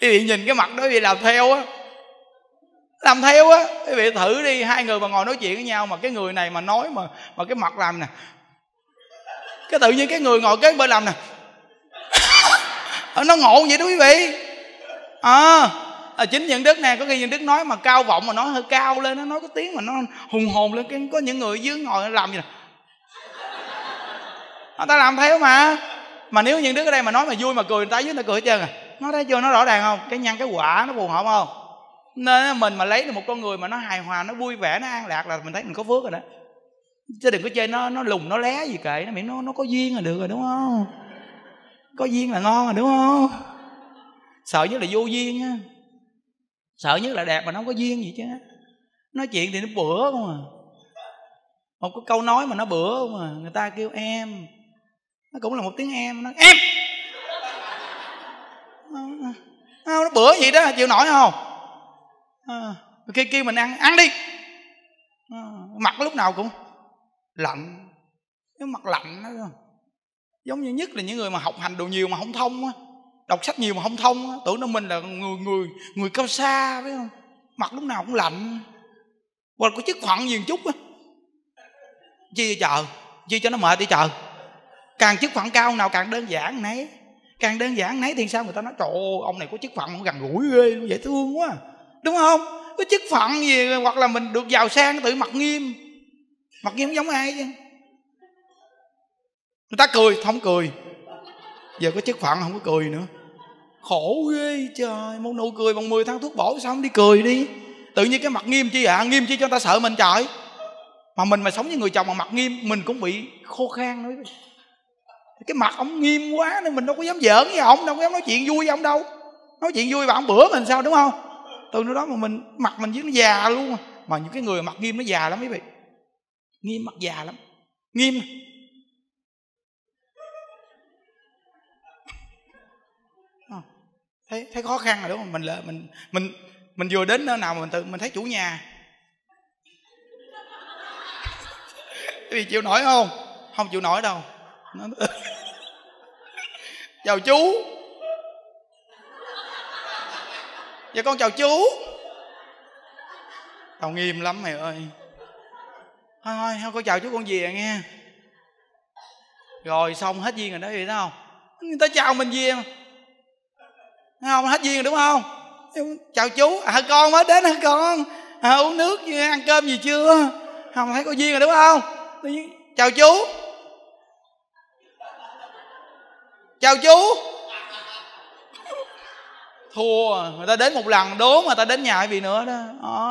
Quý vị nhìn cái mặt đó, quý vị làm theo á. Làm theo á, quý vị thử đi, hai người mà ngồi nói chuyện với nhau mà cái người này mà nói mà mà cái mặt làm nè cái tự nhiên cái người ngồi kế bên làm nè. Nó ngộ vậy đó quý vị. À, à chính những đức nè có khi những đức nói mà cao vọng mà nói hơi cao lên nó nói cái tiếng mà nó hùng hồn lên cái có những người dưới ngồi làm gì nè. Người ta làm theo mà. Mà nếu những đứa ở đây mà nói mà vui mà cười người ta dưới người ta cười hết trơn à. Nó thấy chưa nó rõ ràng không? Cái nhân cái quả nó phù hợp không? Nên mình mà lấy được một con người mà nó hài hòa nó vui vẻ nó an lạc là mình thấy mình có phước rồi đó chứ đừng có chơi nó nó lùng nó lé gì kệ. Nó miễn nó nó có duyên là được rồi đúng không? Có duyên là ngon rồi đúng không? Sợ nhất là vô duyên á. Sợ nhất là đẹp mà nó không có duyên gì chứ. Nói chuyện thì nó bữa không à. Một cái câu nói mà nó bữa mà người ta kêu em. Nó cũng là một tiếng em. Nó em! Nó bữa vậy đó chịu nổi không? Ờ, à, khi kêu mình ăn ăn đi. À, mặt lúc nào cũng lạnh. Cái mặt lạnh đó giống như nhất là những người mà học hành đồ nhiều mà không thông á đọc sách nhiều mà không thông á tưởng nó mình là người người người cao xa phải không? Mặt lúc nào cũng lạnh. Hoặc có chức phận gì một chút á. Chi chờ? Chi cho nó mệt đi chờ? Càng chức phận cao nào càng đơn giản nấy. Càng đơn giản nấy thì sao người ta nói trời ơi, ông này có chức phận gần gũi ghê dễ thương quá à. đúng không? Có chức phận gì hoặc là mình được giàu sang tự mặt nghiêm mặt nghiêm giống ai chứ. Người ta cười, không cười. Giờ có chức phận không có cười nữa. Khổ ghê trời, một nụ cười bằng 10 tháng thuốc bổ sao không đi cười đi. Tự nhiên cái mặt nghiêm chi ạ? À? nghiêm chi cho người ta sợ mình trời. Mà mình mà sống với người chồng mà mặt nghiêm, mình cũng bị khô khan nữa. Cái mặt ông nghiêm quá nên mình đâu có dám giỡn với ông, đâu có dám nói chuyện vui với ông đâu. Nói chuyện vui mà ông bữa mình sao, đúng không? Từ nơi đó mà mình, mặt mình với nó già luôn. Mà những cái người mặt nghiêm nó già lắm quý vị nghiêm mặt già lắm. Nghiêm. Ờ, thấy thấy khó khăn rồi đúng không? Mình là mình mình mình vừa đến nơi nào mà mình tự, mình thấy chủ nhà. Vì chịu nổi không? Không chịu nổi đâu. Chào chú. Dạ con chào chú. Tao nghiêm lắm mày ơi thôi thôi thôi con chào chú con về nghe. Rồi xong hết duyên rồi đó vậy đó không? Người ta chào mình về mà? Không? Hết duyên rồi đúng không? Chào chú. À con mới đến hả con? À, uống nước ăn cơm gì chưa? Không thấy có duyên rồi đúng không? Chào chú. Chào chú. Thua người ta đến một lần đố mà ta đến nhà vì vị nữa đó. À,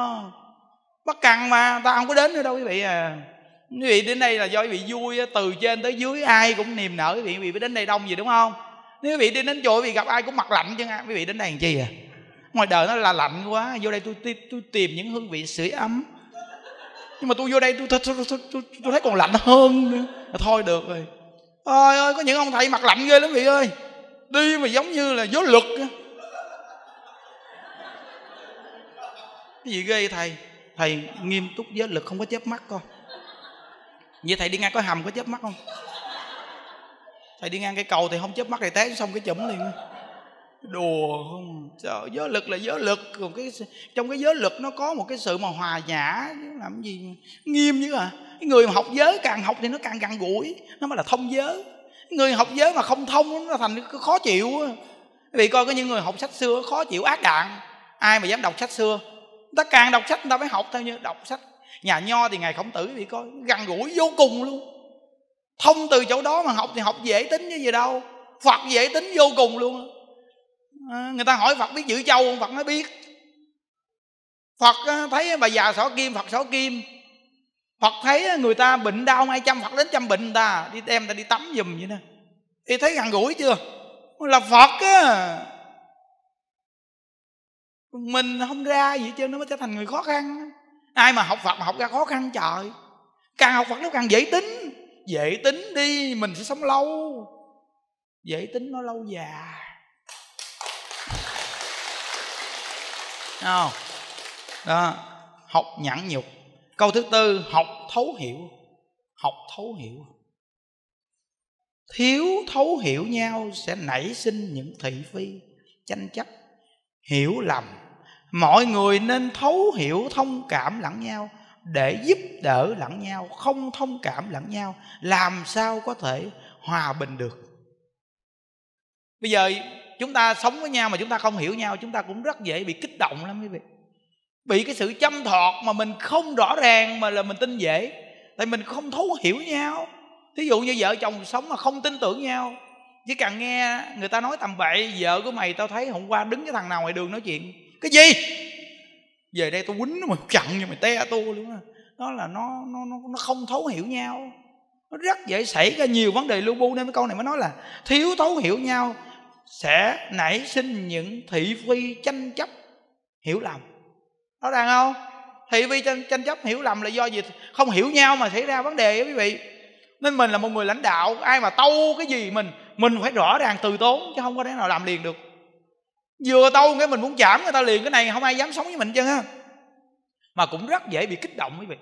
bắt cằn mà ta không có đến nữa đâu quý vị à. Quý vị đến đây là do quý vị vui từ trên tới dưới ai cũng niềm nở quý vị quý vị đến đây đông gì đúng không? Nếu quý vị đi đến chùa quý vị gặp ai cũng mặt lạnh chứ quý vị đến đây làm chi à? Ngoài đời nó là lạnh quá vô đây tôi, tôi, tôi tìm những hương vị sưởi ấm. Nhưng mà tôi vô đây tôi, tôi, tôi, tôi, tôi, tôi thấy còn lạnh hơn nữa. Thôi được rồi. Ôi ơi có những ông thầy mặt lạnh ghê lắm vị ơi. Đi mà giống như là gió lực cái gì ghê thầy? Thầy nghiêm túc giới lực không có chớp mắt con. Vậy thầy đi ngang có hầm có chớp mắt không? Thầy đi ngang cái cầu thì không chớp mắt thầy té xong cái chụm liền. Đùa không? Sợ giới lực là giới lực. Còn cái trong cái giới lực nó có một cái sự mà hòa nhã làm gì nghiêm như à cái người mà học giới càng học thì nó càng gần gũi, nó mới là thông giới. Người học giới mà không thông nó thành khó chịu vì coi có những người học sách xưa khó chịu ác đạn, ai mà dám đọc sách xưa? Ta càng đọc sách người ta phải học theo như đọc sách. Nhà nho thì ngày khổng tử bị coi gần gũi vô cùng luôn. Thông từ chỗ đó mà học thì học dễ tính như gì đâu. Phật dễ tính vô cùng luôn à, người ta hỏi phật biết giữ châu không? Phật nói biết. Phật thấy bà già xỏ kim phật xỏ kim. Phật thấy người ta bệnh đau ai chăm phật đến chăm bệnh người ta. Đi đem người ta đi tắm giùm vậy nè. Thì thấy gần gũi chưa? Là phật á mình không ra gì chứ nó mới trở thành người khó khăn. Ai mà học phật mà học ra khó khăn trời. Càng học phật nó càng dễ tính. Dễ tính đi, mình sẽ sống lâu. Dễ tính nó lâu dài. Không? Đó, học nhẫn nhục. Câu thứ tư, học thấu hiểu. Học thấu hiểu. Thiếu thấu hiểu nhau sẽ nảy sinh những thị phi, tranh chấp, hiểu lầm mọi người nên thấu hiểu thông cảm lẫn nhau, để giúp đỡ lẫn nhau, không thông cảm lẫn nhau. Làm sao có thể hòa bình được? Bây giờ chúng ta sống với nhau mà chúng ta không hiểu nhau, chúng ta cũng rất dễ bị kích động lắm quý vị. Bị cái sự chăm thọt mà mình không rõ ràng mà là mình tin dễ. Tại mình không thấu hiểu nhau. Thí dụ như vợ chồng sống mà không tin tưởng nhau, chỉ cần nghe người ta nói tầm bậy, vợ của mày tao thấy hôm qua đứng cái thằng nào ngoài đường nói chuyện cái gì? Về đây tôi quýnh nó mà chặn cho mày te tôi luôn á. Đó là nó nó nó không thấu hiểu nhau. Nó rất dễ xảy ra nhiều vấn đề lưu bu. Nên cái câu này mới nói là thiếu thấu hiểu nhau sẽ nảy sinh những thị phi tranh chấp hiểu lầm. Rõ ràng không? Thị phi tranh, tranh chấp hiểu lầm là do gì? Không hiểu nhau mà xảy ra vấn đề quý vị. Nên mình là một người lãnh đạo ai mà tâu cái gì mình mình phải rõ ràng từ tốn chứ không có thể nào làm liền được vừa tâu cái mình muốn chạm người ta liền, cái này không ai dám sống với mình chứ, ha? Mà cũng rất dễ bị kích động, quý vị.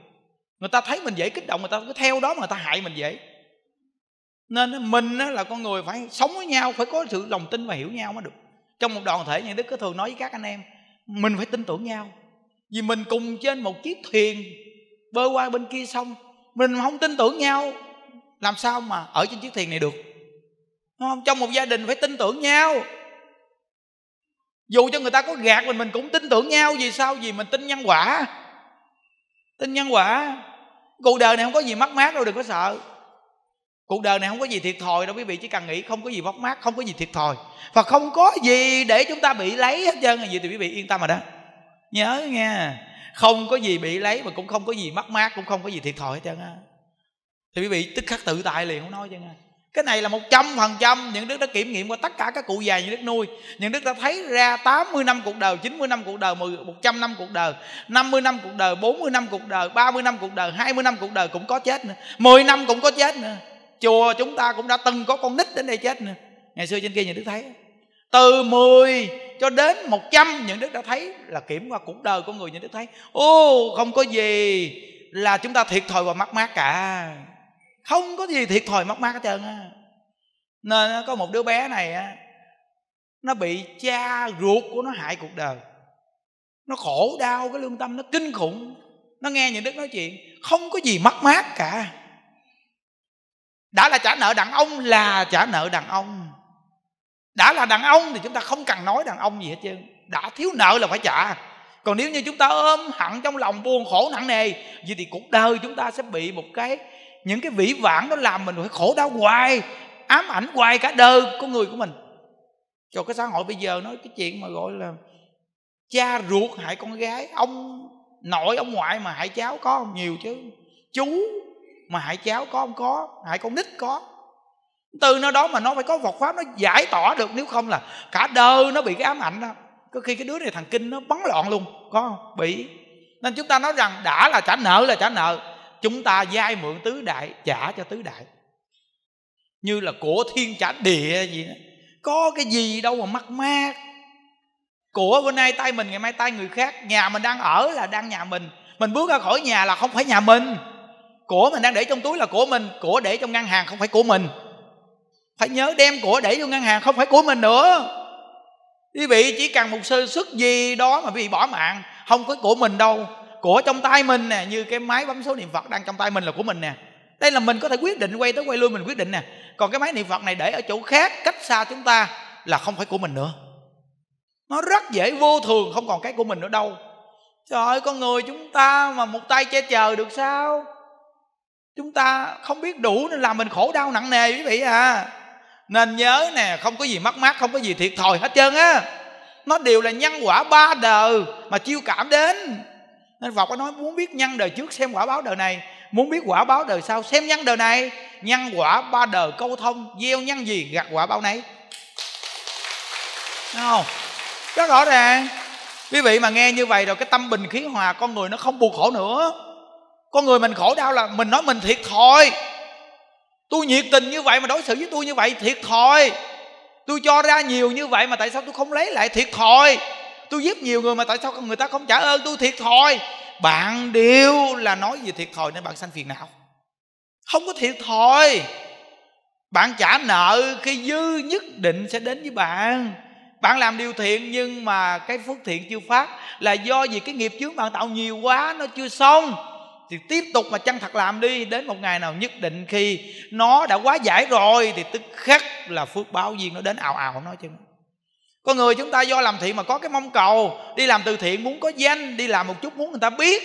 Người ta thấy mình dễ kích động, người ta cứ theo đó mà người ta hại mình dễ. Nên mình là con người phải sống với nhau, phải có sự lòng tin và hiểu nhau mới được. Trong một đoàn thể như đức có thường nói với các anh em, mình phải tin tưởng nhau. Vì mình cùng trên một chiếc thuyền, bơi qua bên kia sông, mình không tin tưởng nhau, làm sao mà ở trên chiếc thuyền này được? Đúng không? Trong một gia đình phải tin tưởng nhau dù cho người ta có gạt mình mình cũng tin tưởng nhau. Vì sao? Vì mình tin nhân quả. Tin nhân quả. Cuộc đời này không có gì mất mát đâu, đừng có sợ. Cuộc đời này không có gì thiệt thòi đâu, quý vị. Chỉ cần nghĩ không có gì mất mát, không có gì thiệt thòi. Và không có gì để chúng ta bị lấy hết trơn. Gì thì quý vị yên tâm rồi đó. Nhớ nghe không có gì bị lấy mà cũng không có gì mất mát, cũng không có gì thiệt thòi hết trơn á. Thì quý vị tức khắc tự tại liền, không nói chứ nghe cái này là một trăm phần trăm. Những đức đã kiểm nghiệm qua tất cả các cụ già những đức nuôi. Những đức đã thấy ra 80 năm cuộc đời 90 năm cuộc đời 100 năm cuộc đời 50 năm cuộc đời 40 năm cuộc đời 30 năm cuộc đời 20 năm cuộc đời cũng có chết nữa. 10 năm cũng có chết nữa. Chùa chúng ta cũng đã từng có con nít đến đây chết nữa. Ngày xưa trên kia những đức thấy. Từ 10 cho đến 100 những đức đã thấy là kiểm qua cuộc đời của người, những đức thấy, ô, không có gì là chúng ta thiệt thòi và mất mát cả không có gì thiệt thòi mất mát hết trơn á. Nên có một đứa bé này á, nó bị cha ruột của nó hại cuộc đời. Nó khổ đau, cái lương tâm nó kinh khủng. Nó nghe những đức nói chuyện, không có gì mất mát cả. Đã là trả nợ đàn ông là trả nợ đàn ông. Đã là đàn ông thì chúng ta không cần nói đàn ông gì hết trơn. Đã thiếu nợ là phải trả. Còn nếu như chúng ta ôm hận trong lòng, buồn khổ, nặng nề, vậy thì cuộc đời chúng ta sẽ bị một cái những cái vĩ vãng nó làm mình phải khổ đau hoài, ám ảnh hoài cả đời con người của mình. Cho cái xã hội bây giờ nói cái chuyện mà gọi là cha ruột hại con gái, ông nội, ông ngoại mà hại cháu có không? Nhiều chứ. Chú mà hại cháu có không có, hại con nít có. Từ nó đó mà nó phải có Phật pháp, nó giải tỏa được, nếu không là cả đời nó bị cái ám ảnh đó. Có khi cái đứa này thằng kinh nó bắn loạn luôn, có không? Bị. Nên chúng ta nói rằng đã là trả nợ là trả nợ chúng ta vay mượn tứ đại, trả cho tứ đại. Như là của thiên trả địa gì đó. Có cái gì đâu mà mắc mát. Của bữa nay tay mình, ngày mai tay người khác. Nhà mình đang ở là đang nhà mình. Mình bước ra khỏi nhà là không phải nhà mình. Của mình đang để trong túi là của mình. Của để trong ngân hàng không phải của mình. Phải nhớ đem của để vô ngân hàng không phải của mình nữa. Quý vị chỉ cần một sơ xuất gì đó mà bị bỏ mạng, không có của mình đâu của trong tay mình nè, như cái máy bấm số niệm phật đang trong tay mình là của mình nè. Đây là mình có thể quyết định quay tới quay lui, mình quyết định nè. Còn cái máy niệm phật này để ở chỗ khác, cách xa chúng ta là không phải của mình nữa. Nó rất dễ vô thường, không còn cái của mình nữa đâu. Trời ơi, con người chúng ta mà một tay che chờ được sao? Chúng ta không biết đủ nên làm mình khổ đau nặng nề, quý vị à. Nên nhớ nè, không có gì mất mát, không có gì thiệt thòi hết trơn á. Nó đều là nhân quả ba đời mà chiêu cảm đến nên Phật có nói, muốn biết nhân đời trước xem quả báo đời này, muốn biết quả báo đời sau xem nhân đời này. Nhân quả ba đời câu thông, gieo nhân gì, gặt quả báo nấy. Đúng không? Rất rõ ràng. Quý vị mà nghe như vậy rồi, cái tâm bình khí hòa, con người nó không buồn khổ nữa. Con người mình khổ đau là mình nói mình thiệt thòi. Tôi nhiệt tình như vậy mà đối xử với tôi như vậy, thiệt thòi. Tôi cho ra nhiều như vậy mà tại sao tôi không lấy lại thiệt thòi? Tôi giúp nhiều người mà tại sao người ta không trả ơn tôi thiệt thòi? Bạn đều là nói về thiệt thòi nên bạn sanh phiền não. Không có thiệt thòi. Bạn trả nợ khi dư nhất định sẽ đến với bạn. Bạn làm điều thiện nhưng mà cái phước thiện chưa phát là do vì cái nghiệp chướng bạn tạo nhiều quá, nó chưa xong. Thì tiếp tục mà chân thật làm đi, đến một ngày nào nhất định khi nó đã quá giải rồi thì tức khắc là phước báo duyên nó đến ào ào nói chứ con người chúng ta do làm thiện mà có cái mong cầu. Đi làm từ thiện muốn có danh, đi làm một chút muốn người ta biết.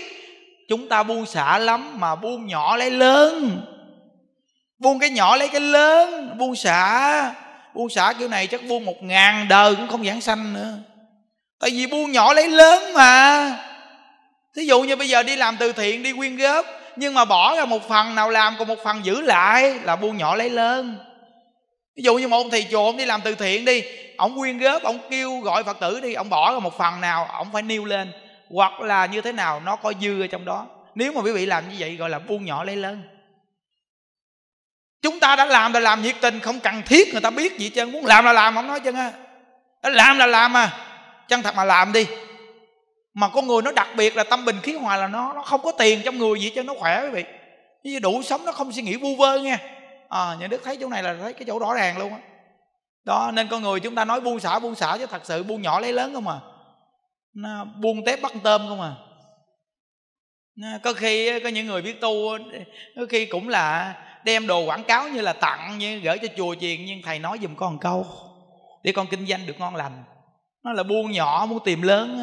Chúng ta buông xả lắm mà buông nhỏ lấy lớn. Buông cái nhỏ lấy cái lớn, buông xả. Buông xả kiểu này chắc buông một ngàn đời cũng không giảng sanh nữa. Tại vì buông nhỏ lấy lớn mà. Thí dụ như bây giờ đi làm từ thiện, đi quyên góp, nhưng mà bỏ ra một phần nào làm còn một phần giữ lại là buông nhỏ lấy lớn. Ví dụ như một ông thầy chùa ông đi làm từ thiện đi ông quyên góp ông kêu gọi phật tử đi ông bỏ ra một phần nào ông phải nêu lên. Hoặc là như thế nào nó có dư ở trong đó. Nếu mà quý vị làm như vậy gọi là buông nhỏ lấy lớn. Chúng ta đã làm là làm nhiệt tình không cần thiết người ta biết gì chân muốn làm là làm không nói chân á làm là làm mà. Chân thật mà làm đi. Mà con người nó đặc biệt là tâm bình khí hòa là nó nó không có tiền trong người gì cho nó khỏe quý vị. Như đủ sống nó không suy nghĩ vu vơ nghe. À, nhà đức thấy chỗ này là thấy cái chỗ rõ ràng luôn á đó, nên con người chúng ta nói buông xả buông xả chứ thật sự buông nhỏ lấy lớn không à. Nó buông tép bắt tôm không à. Có khi có những người biết tu có khi cũng là đem đồ quảng cáo như là tặng, như gửi cho chùa chiền, nhưng thầy nói giùm con một câu, để con kinh doanh được ngon lành. Nó là buông nhỏ, muốn tìm lớn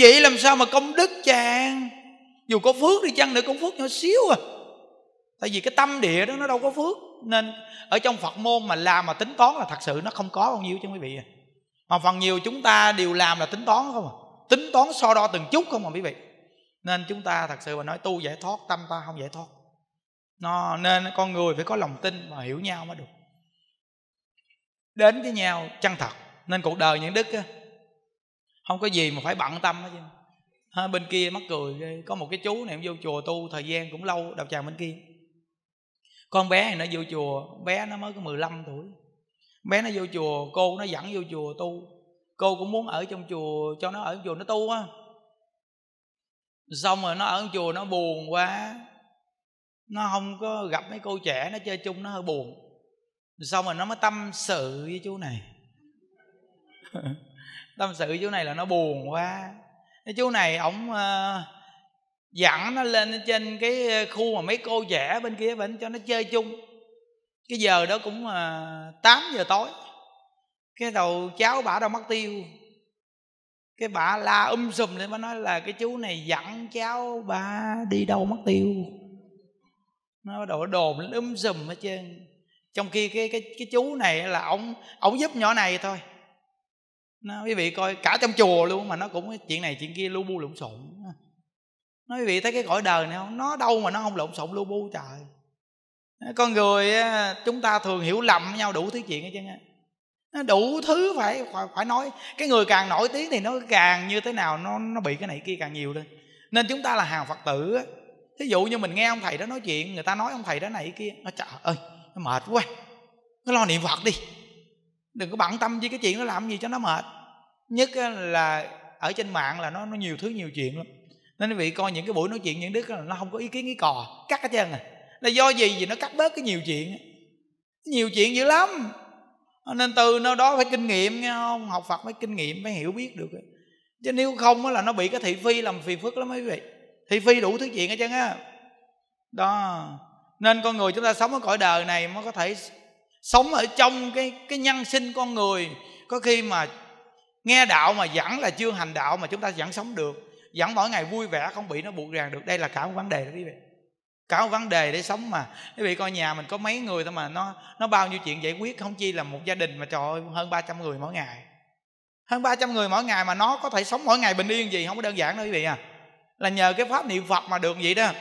vậy làm sao mà công đức chàng? Dù có phước đi chăng nữa cũng phước nhỏ xíu à. Tại vì cái tâm địa đó nó đâu có phước nên ở trong phật môn mà làm mà tính toán là thật sự nó không có bao nhiêu chứ quý vị. Mà phần nhiều chúng ta đều làm là tính toán không à. Tính toán so đo từng chút không à quý vị. Nên chúng ta thật sự mà nói tu giải thoát tâm ta không giải thoát. Nó nên con người phải có lòng tin và hiểu nhau mới được. Đến với nhau chân thật. Nên cuộc đời những đức á, không có gì mà phải bận tâm hết chứ. Ha, bên kia mắc cười có một cái chú này vô chùa tu thời gian cũng lâu đạo tràng bên kia con bé này nó vô chùa bé nó mới có 15 tuổi. Bé nó vô chùa cô nó dẫn vô chùa tu. Cô cũng muốn ở trong chùa cho nó ở trong chùa nó tu á. Xong rồi nó ở trong chùa nó buồn quá. Nó không có gặp mấy cô trẻ nó chơi chung nó hơi buồn. Xong rồi nó mới tâm sự với chú này. Tâm sự với chú này là nó buồn quá. Cái chú này ổng uh, dặn nó lên trên cái ờ, khu mà mấy cô trẻ bên kia bên cho nó chơi chung. Cái giờ đó cũng ờ, tám 8 giờ tối. Cái đầu cháu bà đâu mất tiêu. Cái bà la um sùm lên, bà nói là cái chú này dặn cháu ba đi đâu mất tiêu. Nó bắt đầu đồn lên um sùm hết trơn. Trong khi cái cái cái chú này là ông ông giúp nhỏ này thôi. Nó quý vị coi cả trong chùa luôn mà nó cũng chuyện này chuyện kia lu bu lủng xộn nói quý vị thấy cái cõi đời này không? Nó đâu mà nó không lộn xộn lu bu trời. Con người chúng ta thường hiểu lầm nhau đủ thứ chuyện hết trơn á. Đủ thứ phải, phải phải nói. Cái người càng nổi tiếng thì nó càng như thế nào nó nó bị cái này kia càng nhiều lên. Nên chúng ta là hàng phật tử á. Thí dụ như mình nghe ông thầy đó nói chuyện người ta nói ông thầy đó này kia nó trời ơi nó mệt quá. Nó lo niệm phật đi. Đừng có bận tâm với cái chuyện nó làm gì cho nó mệt. Nhất là ở trên mạng là nó nó nhiều thứ nhiều chuyện lắm nên quý vị coi những cái buổi nói chuyện những đức là nó không có ý kiến ý cò, cắt hết trơn à. Là do gì? Vì nó cắt bớt cái nhiều chuyện nhiều chuyện dữ lắm. Ờ, nên từ nơi đó phải kinh nghiệm, nghe không? Học phật phải kinh nghiệm phải hiểu biết được chứ nếu không là nó bị cái thị phi làm phiền phức lắm mấy vị. Thị phi đủ thứ chuyện hết trơn á. Đó. Nên con người chúng ta sống ở cõi đời này mới có thể sống ở trong cái cái nhân sinh con người. Có khi mà nghe đạo mà vẫn là chưa hành đạo mà chúng ta vẫn sống được vẫn mỗi ngày vui vẻ, không bị nó buộc ràng được. Đây là cả một vấn đề đó quý vị. Cả một vấn đề để sống mà. Quý vị coi nhà mình có mấy người thôi mà nó nó bao nhiêu chuyện giải quyết, không chi là một gia đình mà trời ơi, hơn 300 người mỗi ngày. Hơn 300 người mỗi ngày mà nó có thể sống mỗi ngày bình yên gì, không có đơn giản đâu quý vị à. Là nhờ cái pháp niệm phật mà được vậy đó.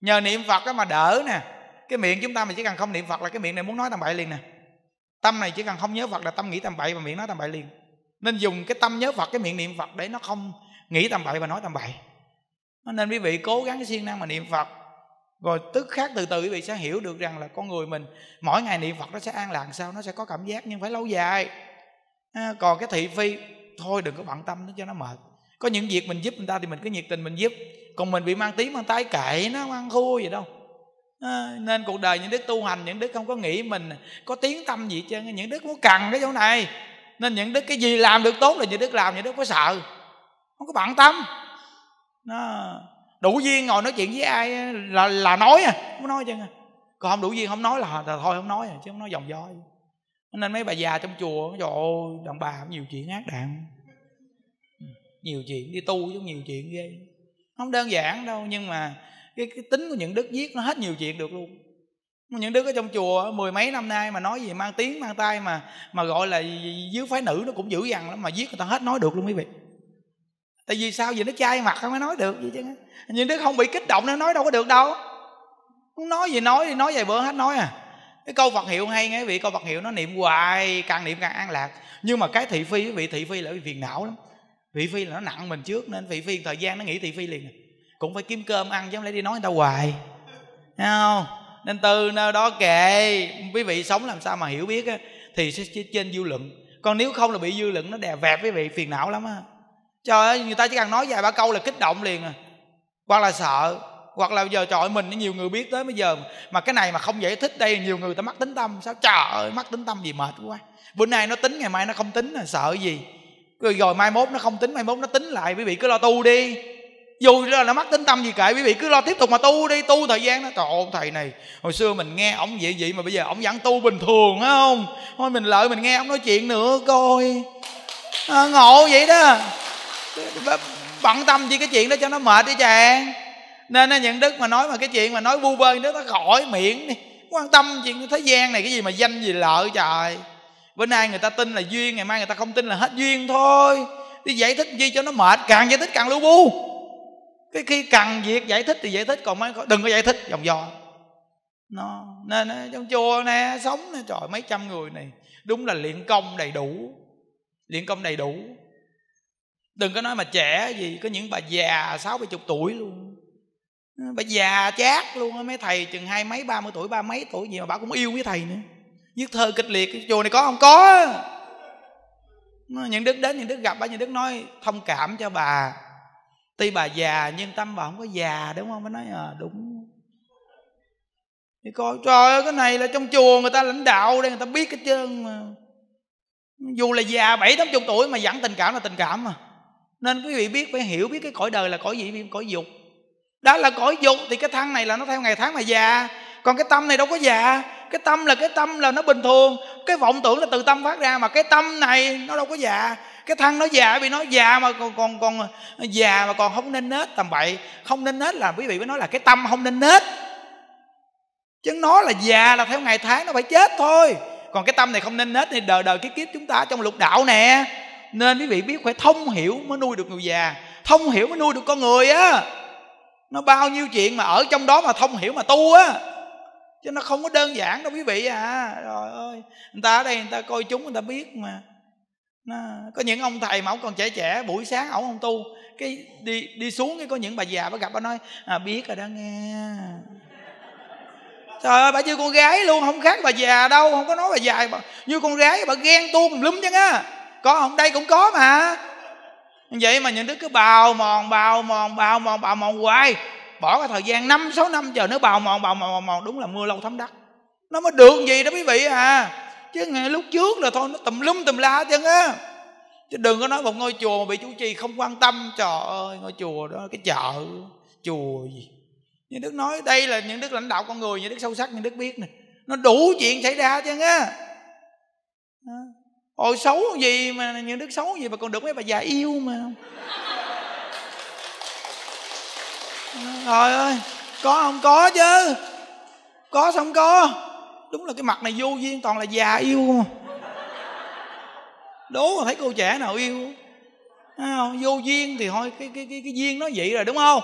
Nhờ niệm phật đó mà đỡ nè. Cái miệng chúng ta mà chỉ cần không niệm phật là cái miệng này muốn nói tầm bậy liền nè. Tâm này chỉ cần không nhớ phật là tâm nghĩ tầm bậy mà miệng nói tầm bậy liền. Nên dùng cái tâm nhớ phật, cái miệng niệm phật để nó không nghĩ tầm bậy và nói tầm bậy. Nên quý vị cố gắng siêng năng mà niệm phật. Rồi tức khác từ từ quý vị sẽ hiểu được rằng là con người mình mỗi ngày niệm phật nó sẽ an lạc sao nó sẽ có cảm giác nhưng phải lâu dài. À, còn cái thị phi thôi đừng có bận tâm nó cho nó mệt. Có những việc mình giúp người ta thì mình cứ nhiệt tình mình giúp. Còn mình bị mang tiếng mang tái kệ nó mang thua gì đâu. À, nên cuộc đời những đức tu hành những đức không có nghĩ mình có tiếng tâm gì chứ những đức muốn cần cái chỗ này. Nên những đức cái gì làm được tốt là những đức làm những đức có sợ không có bận tâm. Nó đủ duyên ngồi nói chuyện với ai là là nói à không nói chứ à. còn không đủ duyên không nói là, là thôi không nói à, chứ không nói dòng dõi nên mấy bà già trong chùa trời ơi đàn bà nhiều chuyện ác đạn nhiều chuyện đi tu chứ nhiều chuyện ghê. Không đơn giản đâu nhưng mà cái, cái tính của những đức viết nó hết nhiều chuyện được luôn. Những đứa ở trong chùa mười mấy năm nay mà nói gì mang tiếng mang tay mà mà gọi là dưới phái nữ nó cũng dữ dằn lắm mà giết người ta hết nói được luôn quý vị tại vì sao? Vì nó chai mặt không có nói được gì chứ. Nhưng đức không bị kích động nó nói đâu có được đâu. Muốn nói gì nói thì nói vài bữa hết nói à. Cái câu Phật hiệu hay nghe quý vị câu Phật hiệu nó niệm hoài càng niệm càng an lạc. Nhưng mà cái thị phi quý vị thị phi là bị phiền não lắm. Thị phi là nó nặng mình trước nên thị phi thời gian nó nghĩ thị phi liền. Cũng phải kiếm cơm ăn chứ không lẽ đi nói người ta hoài. Thấy không? Nên từ nơi đó kệ. Quý vị sống làm sao mà hiểu biết á, thì sẽ trên dư luận. Còn nếu không là bị dư luận nó đè vẹp quý vị phiền não lắm á trời ơi người ta chỉ cần nói vài ba câu là kích động liền à. Hoặc là sợ hoặc là giờ trời mình nhiều người biết tới bây giờ mà. Cái này mà không giải thích đây nhiều người ta mắc tính tâm. Sao trời ơi mắc tính tâm gì mệt quá. Bữa nay nó tính ngày mai nó không tính là sợ gì. Rồi, rồi mai mốt nó không tính mai mốt nó tính lại quý vị cứ lo tu đi. Dù là nó mắc tính tâm gì kệ quý vị cứ lo tiếp tục mà tu đi tu thời gian đó. Trời ơi thầy này hồi xưa mình nghe ông vậy vậy mà bây giờ ông vẫn tu bình thường phải không? Thôi mình lợi mình nghe ông nói chuyện nữa coi. À, ngộ vậy đó bận tâm gì cái chuyện đó cho nó mệt đi chàng. Nên những đức mà nói mà cái chuyện mà nói bu bơ đó nó khỏi miệng đi. Quan tâm chuyện thế gian này cái gì mà danh gì lợi trời. Bữa nay người ta tin là duyên, ngày mai người ta không tin là hết duyên thôi. Đi giải thích gì cho nó mệt, càng giải thích càng lu bu. Cái khi cần việc giải thích thì giải thích, còn mấy đừng có giải thích vòng do nó, nên trong chùa nè, sống nè. Trời, mấy trăm người này. Đúng là luyện công đầy đủ. Luyện công đầy đủ đừng có nói mà trẻ gì, có những bà già sáu bảy chục tuổi luôn. Ờ, bà già chát luôn mấy thầy chừng hai mấy, ba mươi tuổi, ba mấy tuổi gì mà bà cũng yêu với thầy nữa. Viết thơ kịch liệt, cái chùa này có không có? Những đức đến, những đức gặp bà những đức nói thông cảm cho bà. Tuy bà già, nhưng tâm bà không có già, đúng không? Mới nói à đúng. Thì coi, trời ơi, cái này là trong chùa người ta lãnh đạo đây, người ta biết cái trơn mà. Dù là già bảy tám chục tuổi mà vẫn tình cảm là tình cảm mà nên quý vị biết, phải hiểu biết cái cõi đời là cõi gì cõi dục. Đó là cõi dục thì cái thân này là nó theo ngày tháng mà già. Còn cái tâm này đâu có già. Cái tâm là cái tâm là nó bình thường. Cái vọng tưởng là từ tâm phát ra mà cái tâm này nó đâu có già. Cái thân nó già vì nó già mà còn còn còn già mà còn không nên nết, tầm bậy. Không nên nết là quý vị mới nói là cái tâm không nên nết. Chứ nó là già là theo ngày tháng nó phải chết thôi. Còn cái tâm này không nên nết thì đời đời kiếp kiếp chúng ta trong lục đạo nè nên quý vị biết phải thông hiểu mới nuôi được người già. Thông hiểu mới nuôi được con người á. Nó bao nhiêu chuyện mà ở trong đó mà thông hiểu mà tu á. Chứ nó không có đơn giản đâu quý vị à. Rồi ơi. Người ta ở đây người ta coi chúng người ta biết mà. Nó, có những ông thầy mà ông còn trẻ trẻ buổi sáng ổng không tu. Cái đi đi xuống cái có những bà già bà gặp bà nói à biết rồi đó nghe. Trời ơi bà như con gái luôn không khác bà già đâu không có nói bà già. Bà, như con gái bà ghen tuông lum chứ á có không? Đây cũng có mà. Vậy mà những đứa cứ bào mòn bào mòn bào mòn bào mòn hoài. Bỏ cái thời gian năm, sáu năm chờ nó bào mòn bào mòn bào mòn, đúng là mưa lâu thấm đất. Nó mới được gì đó quý vị à. Chứ ngày lúc trước là thôi, nó tùm lum tùm la chân á. Chứ đừng có nói một ngôi chùa mà bị chủ trì không quan tâm. Trời ơi, ngôi chùa đó, cái chợ, chùa gì. Những đức nói đây là những đức lãnh đạo con người, những đức sâu sắc, những đức biết nè. Nó đủ chuyện xảy ra chứ á ôi, xấu gì mà những đức xấu gì mà còn được mấy bà già yêu mà. Trời ơi, có không có chứ? Có xong có. Đúng là cái mặt này vô duyên, toàn là già yêu. Mà đố mà thấy cô trẻ nào yêu. Không? vô duyên thì thôi, cái cái cái cái duyên nó vậy rồi, đúng không?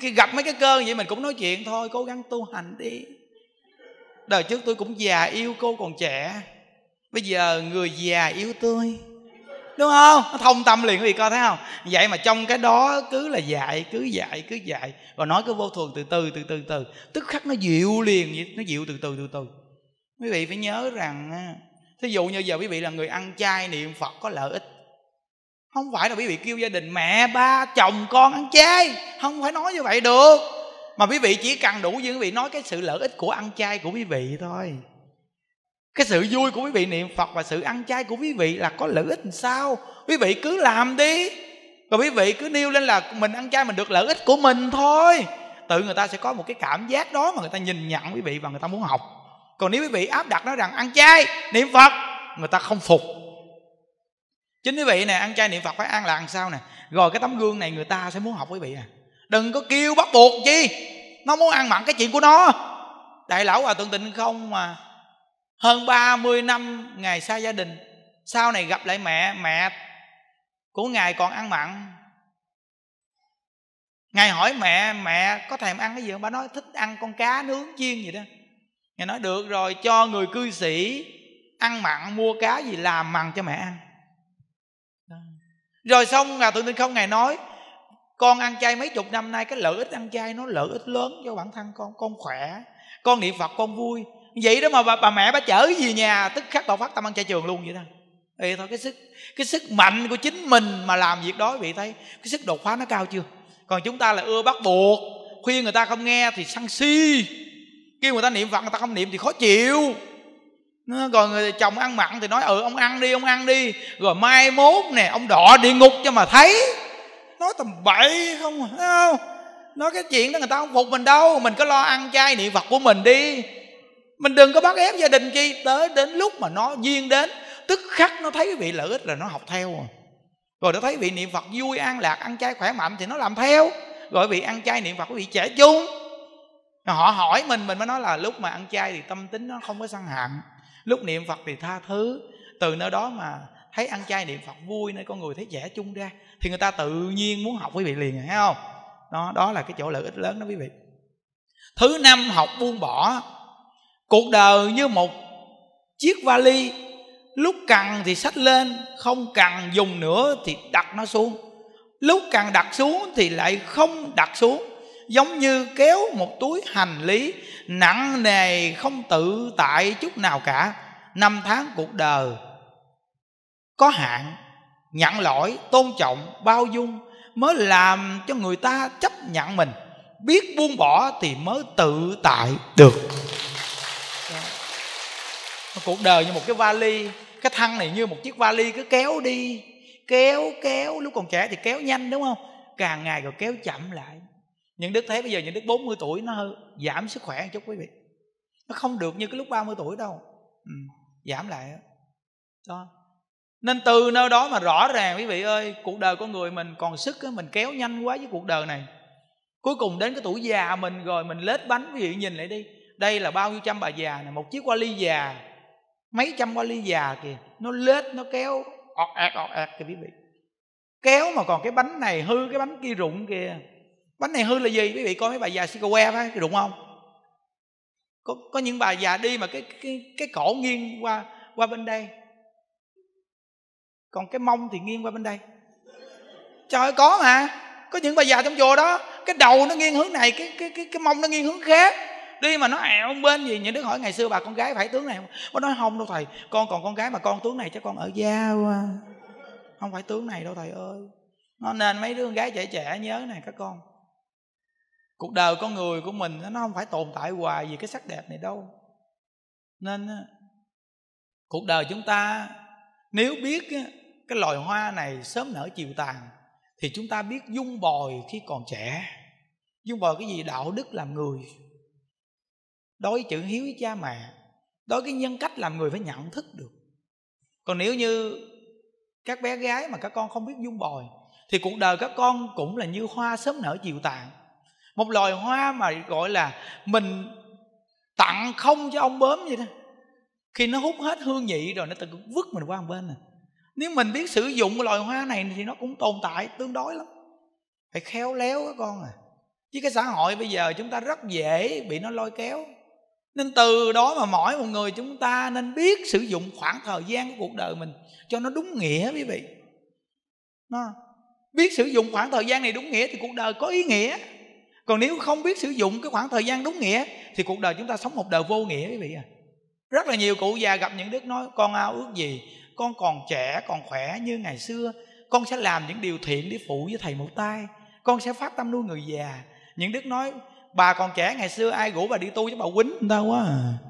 Khi gặp mấy cái cơ vậy mình cũng nói chuyện thôi, cố gắng tu hành đi. Đời trước tôi cũng già yêu cô còn trẻ bây giờ người già yêu tôi. Đúng không? Nó thông tâm liền quý vị coi thấy không? Vậy mà trong cái đó cứ là dạy, cứ dạy cứ dạy. Và nói cứ vô thường từ từ từ từ từ tức khắc nó dịu liền vậy, nó dịu từ từ từ từ. Quý vị phải nhớ rằng thí dụ như giờ quý vị là người ăn chay niệm phật có lợi ích. Không phải là quý vị kêu gia đình, mẹ, ba, chồng con ăn chay. Không phải nói như vậy được. Mà quý vị chỉ cần đủ như quý vị nói cái sự lợi ích của ăn chay của quý vị thôi cái sự vui của quý vị niệm phật và sự ăn chay của quý vị là có lợi ích làm sao? Quý vị cứ làm đi. Và quý vị cứ nêu lên là mình ăn chay mình được lợi ích của mình thôi. Tự người ta sẽ có một cái cảm giác đó mà người ta nhìn nhận quý vị và người ta muốn học. Còn nếu quý vị áp đặt nó rằng ăn chay, niệm phật, người ta không phục. Chính quý vị nè, ăn chay niệm phật phải ăn là ăn sao nè? Rồi cái tấm gương này người ta sẽ muốn học quý vị à? Đừng có kêu bắt buộc chi? Nó muốn ăn mặn cái chuyện của nó. Đại lão à tượng tình không mà hơn 30 năm ngài xa gia đình, sau này gặp lại mẹ mẹ của ngài còn ăn mặn. Ngài hỏi mẹ mẹ có thèm ăn cái gì không? Bà nói, thích ăn con cá nướng chiên gì đó. Ngài nói, được rồi, cho người cư sĩ ăn mặn, mua cá gì làm mặn cho mẹ ăn. Rồi xong là tự nhiên không, ngài nói, con ăn chay mấy chục năm nay, cái lợi ích ăn chay nó lợi ích lớn cho bản thân con con khỏe, con niệm phật, con vui vậy đó mà bà, bà mẹ bà chở về nhà tức khắc bà phát tâm ăn chay trường luôn vậy đó. Thì thôi cái sức cái sức mạnh của chính mình mà làm việc đó vị thấy cái sức đột phá nó cao chưa? Còn chúng ta là ưa bắt buộc khuyên người ta không nghe thì săn si. Kêu người ta niệm phật người ta không niệm thì khó chịu. Còn người chồng ăn mặn thì nói ừ ông ăn đi ông ăn đi. Rồi mai mốt nè ông đọ địa ngục cho mà thấy. Nói tầm bậy không không? Nói cái chuyện đó người ta không phục mình đâu mình có lo ăn chay niệm phật của mình đi mình đừng có bắt ép gia đình chi. Tới đến lúc mà nó duyên đến, tức khắc nó thấy cái vị lợi ích là nó học theo. Rồi rồi nó thấy vị niệm phật vui, an lạc, ăn chay khỏe mạnh thì nó làm theo. Rồi vị ăn chay niệm phật quý vị trẻ chung. Họ hỏi mình mình mới nói là lúc mà ăn chay thì tâm tính nó không có sân hận lúc niệm phật thì tha thứ. Từ nơi đó mà thấy ăn chay niệm phật vui nên con người thấy trẻ chung ra, thì người ta tự nhiên muốn học quý vị liền, thấy không? Đó đó là cái chỗ lợi ích lớn đó quý vị. Thứ năm, học buông bỏ cuộc đời như một chiếc vali, lúc cần thì xách lên, không cần dùng nữa thì đặt nó xuống. Lúc cần đặt xuống thì lại không đặt xuống. Giống như kéo một túi hành lý, nặng nề không tự tại chút nào cả. Năm tháng cuộc đời có hạn, nhận lỗi, tôn trọng, bao dung mới làm cho người ta chấp nhận mình. Biết buông bỏ thì mới tự tại được cuộc đời như một cái vali cái thân này như một chiếc vali cứ kéo đi kéo kéo lúc còn trẻ thì kéo nhanh đúng không? Càng ngày rồi kéo chậm lại. Những đức thấy bây giờ những đức 40 tuổi nó hơi giảm sức khỏe một chút quý vị. Nó không được như cái lúc 30 tuổi đâu. Ừ, giảm lại đó. Nên từ nơi đó mà rõ ràng quý vị ơi cuộc đời con người mình còn sức á, mình kéo nhanh quá với cuộc đời này. Cuối cùng đến cái tuổi già mình rồi mình lết bánh quý vị nhìn lại đi. Đây là bao nhiêu trăm bà già này một chiếc qua ly già mấy trăm qua ly già kìa nó lết nó kéo. Ọt ạt ọt ạt kìa quý vị. Kéo mà còn cái bánh này hư cái bánh kia rụng kìa. Bánh này hư là gì? Quý vị coi mấy bà già xì que phải rụng không? Có có những bà già đi mà cái cái cái cổ nghiêng qua qua bên đây. Còn cái mông thì nghiêng qua bên đây. Trời ơi có mà. Có những bà già trong chùa đó cái đầu nó nghiêng hướng này cái cái cái cái mông nó nghiêng hướng khác đi mà nó ẹo bên gì? Những đứa hỏi ngày xưa bà con gái phải tướng này không? Nói, không đâu thầy, con còn con gái mà con tướng này chắc con ở giao à. không phải tướng này đâu thầy ơi. Nó nên mấy đứa con gái trẻ trẻ nhớ này các con. Cuộc đời con người của mình nó không phải tồn tại hoài vì cái sắc đẹp này đâu. Nên cuộc đời chúng ta nếu biết cái loài hoa này sớm nở chiều tàn, thì chúng ta biết dung bồi khi còn trẻ. Dung bồi cái gì? Đạo đức làm người đối với chữ hiếu với cha mẹ, đối với cái nhân cách làm người phải nhận thức được. Còn nếu như các bé gái mà các con không biết dung bồi, thì cuộc đời các con cũng là như hoa sớm nở chiều tàn. Một loài hoa mà gọi là mình tặng không cho ông bướm vậy đó. Khi nó hút hết hương vị rồi nó tự vứt mình qua một bên này nếu mình biết sử dụng loài hoa này thì nó cũng tồn tại tương đối lắm. Phải khéo léo các con à. Chứ cái xã hội bây giờ chúng ta rất dễ bị nó lôi kéo nên từ đó mà mỗi một người chúng ta nên biết sử dụng khoảng thời gian của cuộc đời mình cho nó đúng nghĩa, quý vị. Nó, biết sử dụng khoảng thời gian này đúng nghĩa thì cuộc đời có ý nghĩa. Còn nếu không biết sử dụng cái khoảng thời gian đúng nghĩa thì cuộc đời chúng ta sống một đời vô nghĩa, quý vị à. Rất là nhiều cụ già gặp những đức nói, con ao ước gì con còn trẻ, còn khỏe như ngày xưa, con sẽ làm những điều thiện để phụ với thầy một tay, con sẽ phát tâm nuôi người già. Những đức nói bà còn trẻ ngày xưa ai rủ bà đi tu chứ bà quýnh? Người ta quá à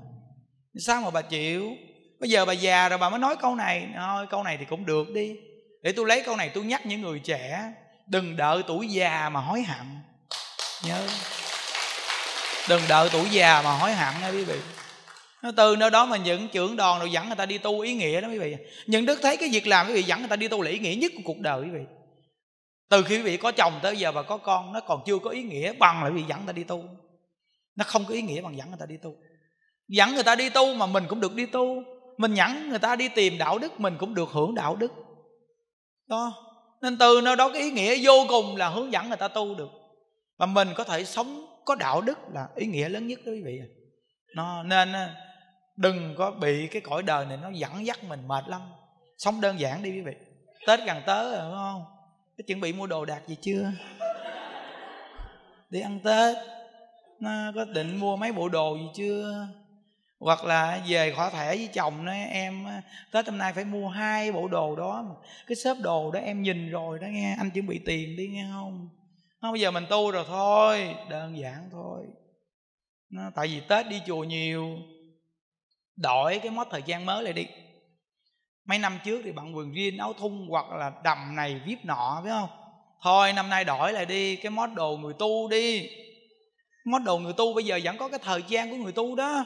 sao mà bà chịu? Bây giờ bà già rồi bà mới nói câu này. Thôi câu này thì cũng được đi. Để tôi lấy câu này tôi nhắc những người trẻ. Đừng đợi tuổi già mà hối hận. Nhớ. Đừng đợi tuổi già mà hối hận nha quý vị. Nó từ nơi đó mà những trưởng đoàn rồi dẫn người ta đi tu ý nghĩa đó quý vị. Những đức thấy cái việc làm quý vị dẫn người ta đi tu là ý nghĩa nhất của cuộc đời quý vị từ khi quý vị có chồng tới giờ và có con, nó còn chưa có ý nghĩa, bằng là vì dẫn ta đi tu. Nó không có ý nghĩa bằng dẫn người ta đi tu. Dẫn người ta đi tu mà mình cũng được đi tu. Mình dẫn người ta đi tìm đạo đức, mình cũng được hưởng đạo đức. Đó. Nên từ nơi đó cái ý nghĩa vô cùng là hướng dẫn người ta tu được. Và mình có thể sống có đạo đức là ý nghĩa lớn nhất đó quý vị nó, nên à, đừng có bị cái cõi đời này nó dẫn dắt mình mệt lắm. Sống đơn giản đi quý vị. Tết gần tới rồi, đúng không? Có chuẩn bị mua đồ đạc gì chưa? Đi ăn tết. Nó có định mua mấy bộ đồ gì chưa? Hoặc là về khỏi thẻ với chồng nói em tết hôm nay phải mua hai bộ đồ đó cái xếp đồ đó em nhìn rồi đó nghe, anh chuẩn bị tiền đi nghe không? Không, bây giờ mình tu rồi thôi, đơn giản thôi. Nó, tại vì tết đi chùa nhiều. Đổi cái mốt thời gian mới lại đi mấy năm trước thì bạn quần jean áo thun hoặc là đầm này viếp nọ phải không? Thôi, năm nay đổi lại đi, cái mốt đồ người tu đi. Mốt đồ người tu bây giờ vẫn có cái thời gian của người tu đó.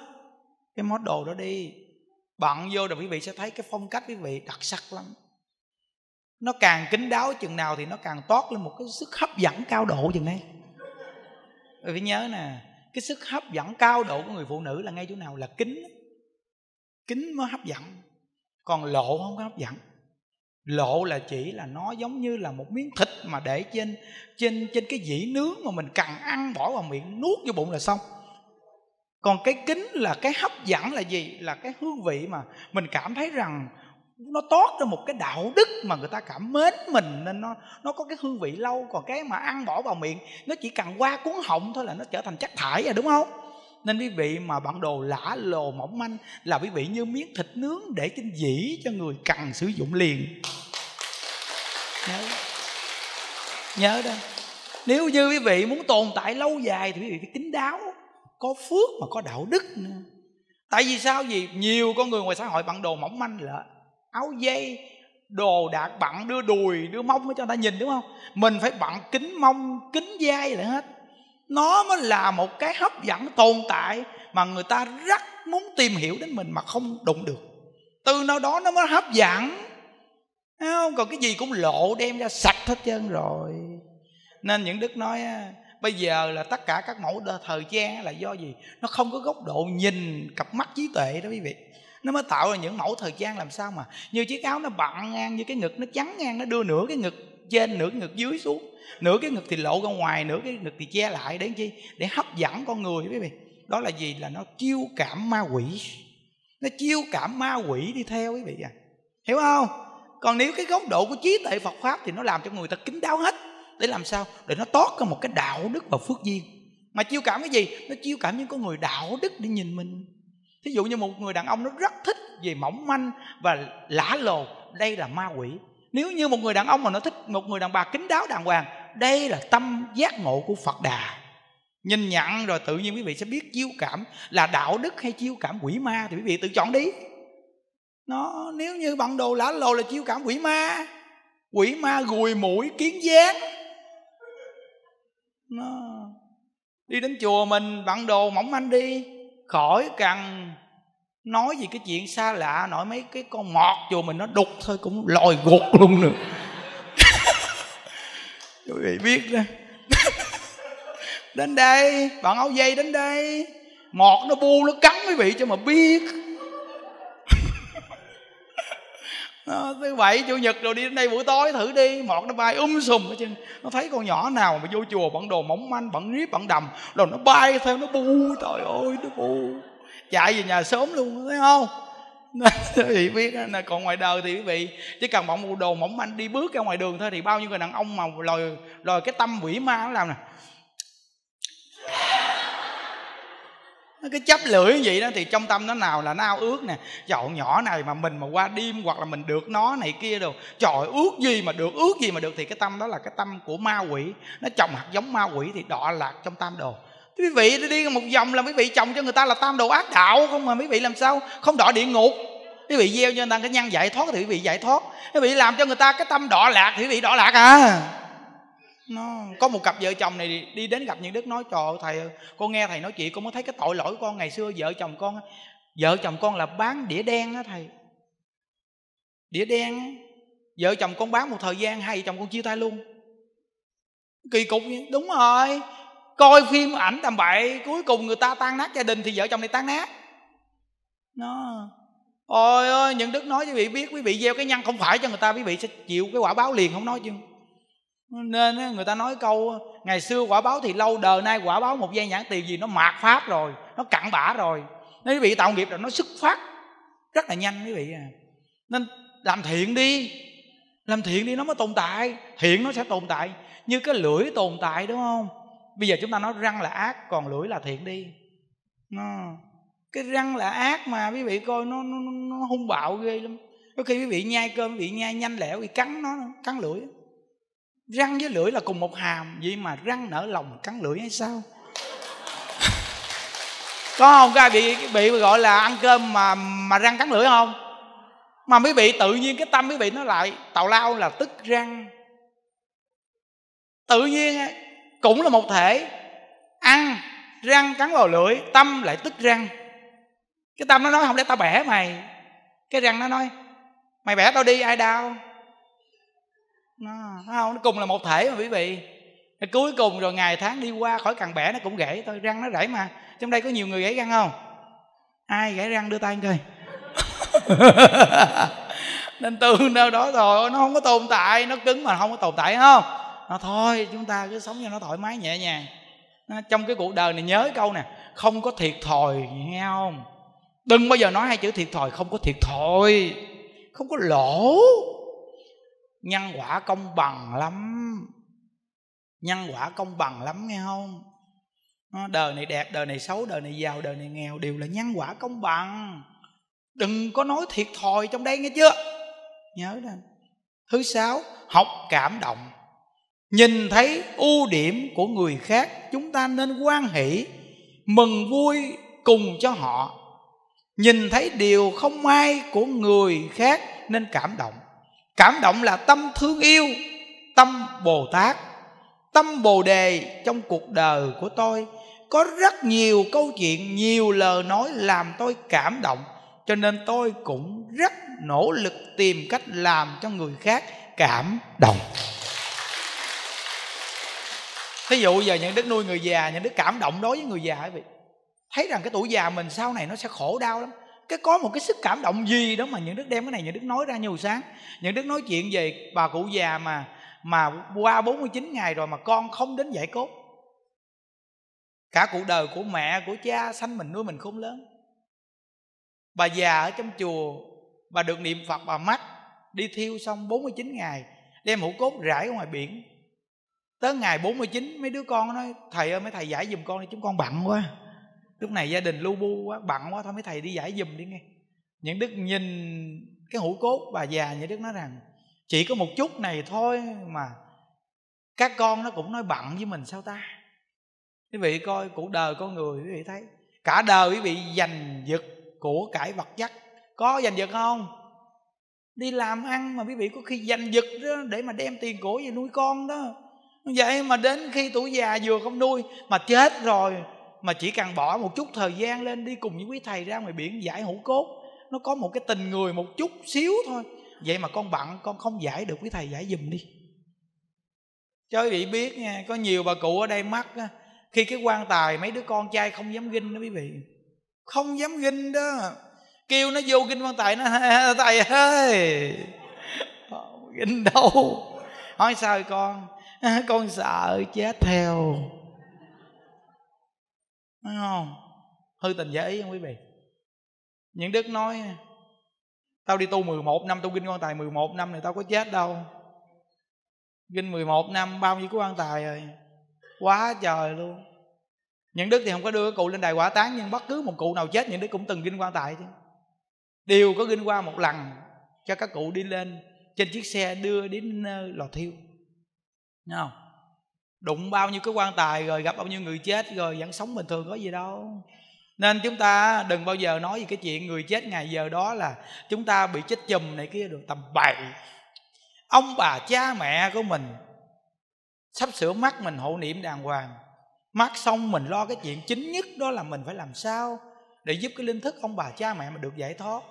Cái mốt đồ đó đi. Bạn vô rồi quý vị sẽ thấy cái phong cách quý vị đặc sắc lắm. Nó càng kín đáo chừng nào thì nó càng toát lên một cái sức hấp dẫn cao độ chừng này quý vị nhớ nè, cái sức hấp dẫn cao độ của người phụ nữ là ngay chỗ nào là kính kính mới hấp dẫn còn lộ không có hấp dẫn. Lộ là chỉ là nó giống như là một miếng thịt mà để trên trên trên cái dĩ nướng mà mình cần ăn, bỏ vào miệng nuốt vô bụng là xong. Còn cái kính là cái hấp dẫn là gì? Là cái hương vị mà mình cảm thấy rằng nó tốt ra một cái đạo đức mà người ta cảm mến mình, nên nó nó có cái hương vị lâu. Còn cái mà ăn bỏ vào miệng, nó chỉ cần qua cuốn họng thôi là nó trở thành chất thải rồi đúng không? Nên quý vị mà bạn đồ lả lồ mỏng manh là quý vị như miếng thịt nướng để trên dĩ cho người cần sử dụng liền. Nhớ. Nhớ đó. Nếu như quý vị muốn tồn tại lâu dài thì quý vị phải kín đáo, có phước mà có đạo đức nữa. Tại vì sao? Gì nhiều con người ngoài xã hội bạn đồ mỏng manh là áo dây, đồ đạc bặn, đưa đùi, đưa mông, cho người ta nhìn, đúng không? Mình phải bặn kính mông, kính vai lại hết nó mới là một cái hấp dẫn tồn tại mà người ta rất muốn tìm hiểu đến mình mà không đụng được. Từ nào đó nó mới hấp dẫn. Thấy không? Còn cái gì cũng lộ đem ra sạch hết trơn rồi. Nên những đức nói bây giờ là tất cả các mẫu thời gian là do gì? Nó không có góc độ nhìn cặp mắt trí tuệ đó quý vị. Nó mới tạo ra những mẫu thời gian làm sao mà như chiếc áo nó bận ngang, như cái ngực nó trắng ngang, nó đưa nửa cái ngực trên, nửa cái ngực dưới xuống nửa cái ngực thì lộ ra ngoài, nửa cái ngực thì che lại. Để chi? Để hấp dẫn con người, quý vị. Đó là gì? Là nó chiêu cảm ma quỷ. Nó chiêu cảm ma quỷ đi theo, quý vị à. Hiểu không? Còn nếu cái góc độ của trí tuệ Phật pháp thì nó làm cho người ta kính đáo hết. Để làm sao? Để nó tốt ra một cái đạo đức và phước duyên. Mà chiêu cảm cái gì? Nó chiêu cảm những con người đạo đức để nhìn mình. Thí dụ như một người đàn ông nó rất thích về mỏng manh và lả lồ. Đây là ma quỷ nếu như một người đàn ông mà nó thích một người đàn bà kính đáo đàng hoàng, đây là tâm giác ngộ của phật đà. Nhìn nhận rồi tự nhiên quý vị sẽ biết chiêu cảm là đạo đức hay chiêu cảm quỷ ma, thì quý vị tự chọn đi. Nó, nếu như bằng đồ lá lồ là chiêu cảm quỷ ma quỷ ma gùi mũi kiến gián. Nó, đi đến chùa mình, bằng đồ mỏng manh đi, khỏi cần nói gì cái chuyện xa lạ, nói mấy cái con mọt chùa mình nó đục thôi, cũng lòi gục luôn nữa. Quý vị biết đó. Đến đây, bạn áo dây đến đây. Mọt nó bu, nó cắn quý vị cho mà biết. Nó thứ bảy, chủ nhật rồi đi đến đây buổi tối thử đi. Mọt nó bay um sùm ở trên nó thấy con nhỏ nào mà vô chùa bận đồ mỏng manh, bận riết, bận đầm, rồi nó bay theo, nó bu. Trời ơi, nó bu chạy về nhà sớm luôn, thấy không? Thì biết là còn ngoài đời thì quý vị chỉ cần bọn bộ đồ mỏng manh đi bước ra ngoài đường thôi thì bao nhiêu người đàn ông mà lòi lòi cái tâm quỷ ma nó làm nè. Cái chấp lưỡi như vậy đó, thì trong tâm nó nào là nó ao ước nè. Trời nhỏ này mà mình mà qua đêm hoặc là mình được nó này kia đồ, trời ước gì mà được, ước gì mà được, thì cái tâm đó là cái tâm của ma quỷ. Nó trồng hạt giống ma quỷ thì đọa lạc trong tam đồ quý vị đi một vòng là quý vị chồng cho người ta là tam đồ ác đạo không mà quý vị làm sao? Không đọa địa ngục. Quý vị gieo cho người ta cái nhân giải thoát thì quý vị giải thoát. Quý vị làm cho người ta cái tâm đọa lạc thì quý vị đọa lạc à? Nó, có một cặp vợ chồng này đi đến gặp những đức nói, trời thầy con nghe thầy nói chuyện, con mới thấy cái tội lỗi của con. Ngày xưa vợ chồng con vợ chồng con là bán đĩa đen á thầy. Đĩa đen á. Vợ chồng con bán một thời gian, hai chồng con chia tay luôn. Kỳ cục đúng rồi coi phim ảnh tầm bậy, cuối cùng người ta tan nát gia đình thì vợ chồng này tan nát. Nó ôi ơi, những đức nói với quý vị biết, quý vị gieo cái nhân không phải cho người ta, quý vị sẽ chịu cái quả báo liền, không nói chứ. Nên người ta nói câu, ngày xưa quả báo thì lâu, đời nay quả báo một giây nhãn tiền gì, nó mạt pháp rồi, nó cặn bã rồi. Nếu quý vị tạo nghiệp rồi, nó xuất phát rất là nhanh quý vị à. Nên làm thiện đi, làm thiện đi nó mới tồn tại, thiện nó sẽ tồn tại. Như cái lưỡi tồn tại, đúng không? Bây giờ chúng ta nói răng là ác còn lưỡi là thiện đi. Nó cái răng là ác mà quý vị coi nó nó, nó hung bạo ghê lắm. Có khi quý vị nhai cơm quý vị nhai nhanh lẹo bị cắn nó cắn lưỡi. Răng với lưỡi là cùng một hàm vậy mà răng nở lòng cắn lưỡi hay sao? Có không? Các bị bị gọi là ăn cơm mà mà răng cắn lưỡi không? Mà quý vị tự nhiên cái tâm quý vị nó lại tào lao là tức răng. Tự nhiên cũng là một thể. Ăn răng cắn vào lưỡi, tâm lại tức răng. Cái tâm nó nói không để tao bẻ mày? Cái răng nó nói, mày bẻ tao đi, ai đau? Nó không, nó cùng là một thể mà quý vị. Cuối cùng rồi ngày tháng đi qua khỏi cần bẻ nó cũng gãy, thôi răng nó rảy mà. Trong đây có nhiều người gãy răng không? Ai gãy răng đưa tay coi. Nên tương đâu đó rồi nó không có tồn tại, nó cứng mà không có tồn tại không? Nó thôi, chúng ta cứ sống cho nó thoải mái nhẹ nhàng. Trong cái cuộc đời này nhớ câu nè, không có thiệt thòi, nghe không? Đừng bao giờ nói hai chữ thiệt thòi, không có thiệt thòi, không có lỗ. Nhân quả công bằng lắm. Nhân quả công bằng lắm, nghe không? Đời này đẹp, đời này xấu, đời này giàu, đời này nghèo đều là nhân quả công bằng. Đừng có nói thiệt thòi trong đây, nghe chưa? Nhớ lên. Thứ sáu, học cảm động nhìn thấy ưu điểm của người khác, chúng ta nên quan hỷ, mừng vui cùng cho họ. Nhìn thấy điều không may của người khác nên cảm động. Cảm động là tâm thương yêu, tâm bồ tát. Tâm bồ đề trong cuộc đời của tôi có rất nhiều câu chuyện, nhiều lời nói làm tôi cảm động, cho nên tôi cũng rất nỗ lực tìm cách làm cho người khác cảm động thí dụ giờ những đức nuôi người già, những đức cảm động đối với người già quý vị? Thấy rằng cái tuổi già mình sau này nó sẽ khổ đau lắm. Cái có một cái sức cảm động gì đó mà những đức đem cái này, những đức nói ra nhiều sáng. Những đức nói chuyện về bà cụ già mà mà qua 49 ngày rồi mà con không đến giải cốt. Cả cuộc đời của mẹ, của cha sanh mình, nuôi mình không lớn. Bà già ở trong chùa, bà được niệm phật, bà mắt đi thiêu xong 49 ngày, đem hũ cốt rải ở ngoài biển tới ngày 49 mấy đứa con nói, thầy ơi, mấy thầy giải giùm con đi, chúng con bận quá. Lúc này gia đình lu bu quá, bận quá, thôi mấy thầy đi giải giùm đi nghe. Những đức nhìn cái hũ cốt bà già những đức nói rằng, chỉ có một chút này thôi mà các con nó cũng nói bận với mình sao ta? Quý vị coi, cuộc đời con người, quý vị thấy, cả đời quý vị giành giật của cải vật chất. Có giành giật không? Đi làm ăn mà quý vị có khi giành giật đó, để mà đem tiền của về nuôi con đó vậy mà đến khi tuổi già vừa không nuôi mà chết rồi, mà chỉ cần bỏ một chút thời gian lên đi cùng với quý thầy ra ngoài biển giải hữu cốt, nó có một cái tình người một chút xíu thôi. Vậy mà con bận con không giải được, quý thầy giải giùm đi. Cho quý vị biết nha, có nhiều bà cụ ở đây mắc khi cái quan tài mấy đứa con trai không dám ginh đó quý vị. Không dám ginh đó. Kêu nó vô ginh quan tài, nó thầy ơi. Ờ, ginh đâu? Hỏi sao con? Con con sợ chết theo. Đúng không? Hư tình giả ý không quý vị? Những đức nói, tao đi tu 11 năm tu kinh quan tài 11 năm này tao có chết đâu. Kinh 11 năm, bao nhiêu cái quan tài rồi? Quá trời luôn. Những đức thì không có đưa cụ lên đài quả tán, nhưng bất cứ một cụ nào chết, những đức cũng từng kinh quan tài chứ. Đều có kinh qua một lần cho các cụ đi lên trên chiếc xe đưa đến nơi lò thiêu. Nghe không? Đụng bao nhiêu cái quan tài rồi gặp bao nhiêu người chết rồi vẫn sống bình thường có gì đâu. Nên chúng ta đừng bao giờ nói về cái chuyện người chết ngày giờ đó là chúng ta bị chết chùm này kia được tầm bậy. Ông bà cha mẹ của mình sắp sửa mắt mình hộ niệm đàng hoàng. Mắt xong mình lo cái chuyện chính nhất đó là mình phải làm sao để giúp cái linh thức ông bà cha mẹ mà được giải thoát.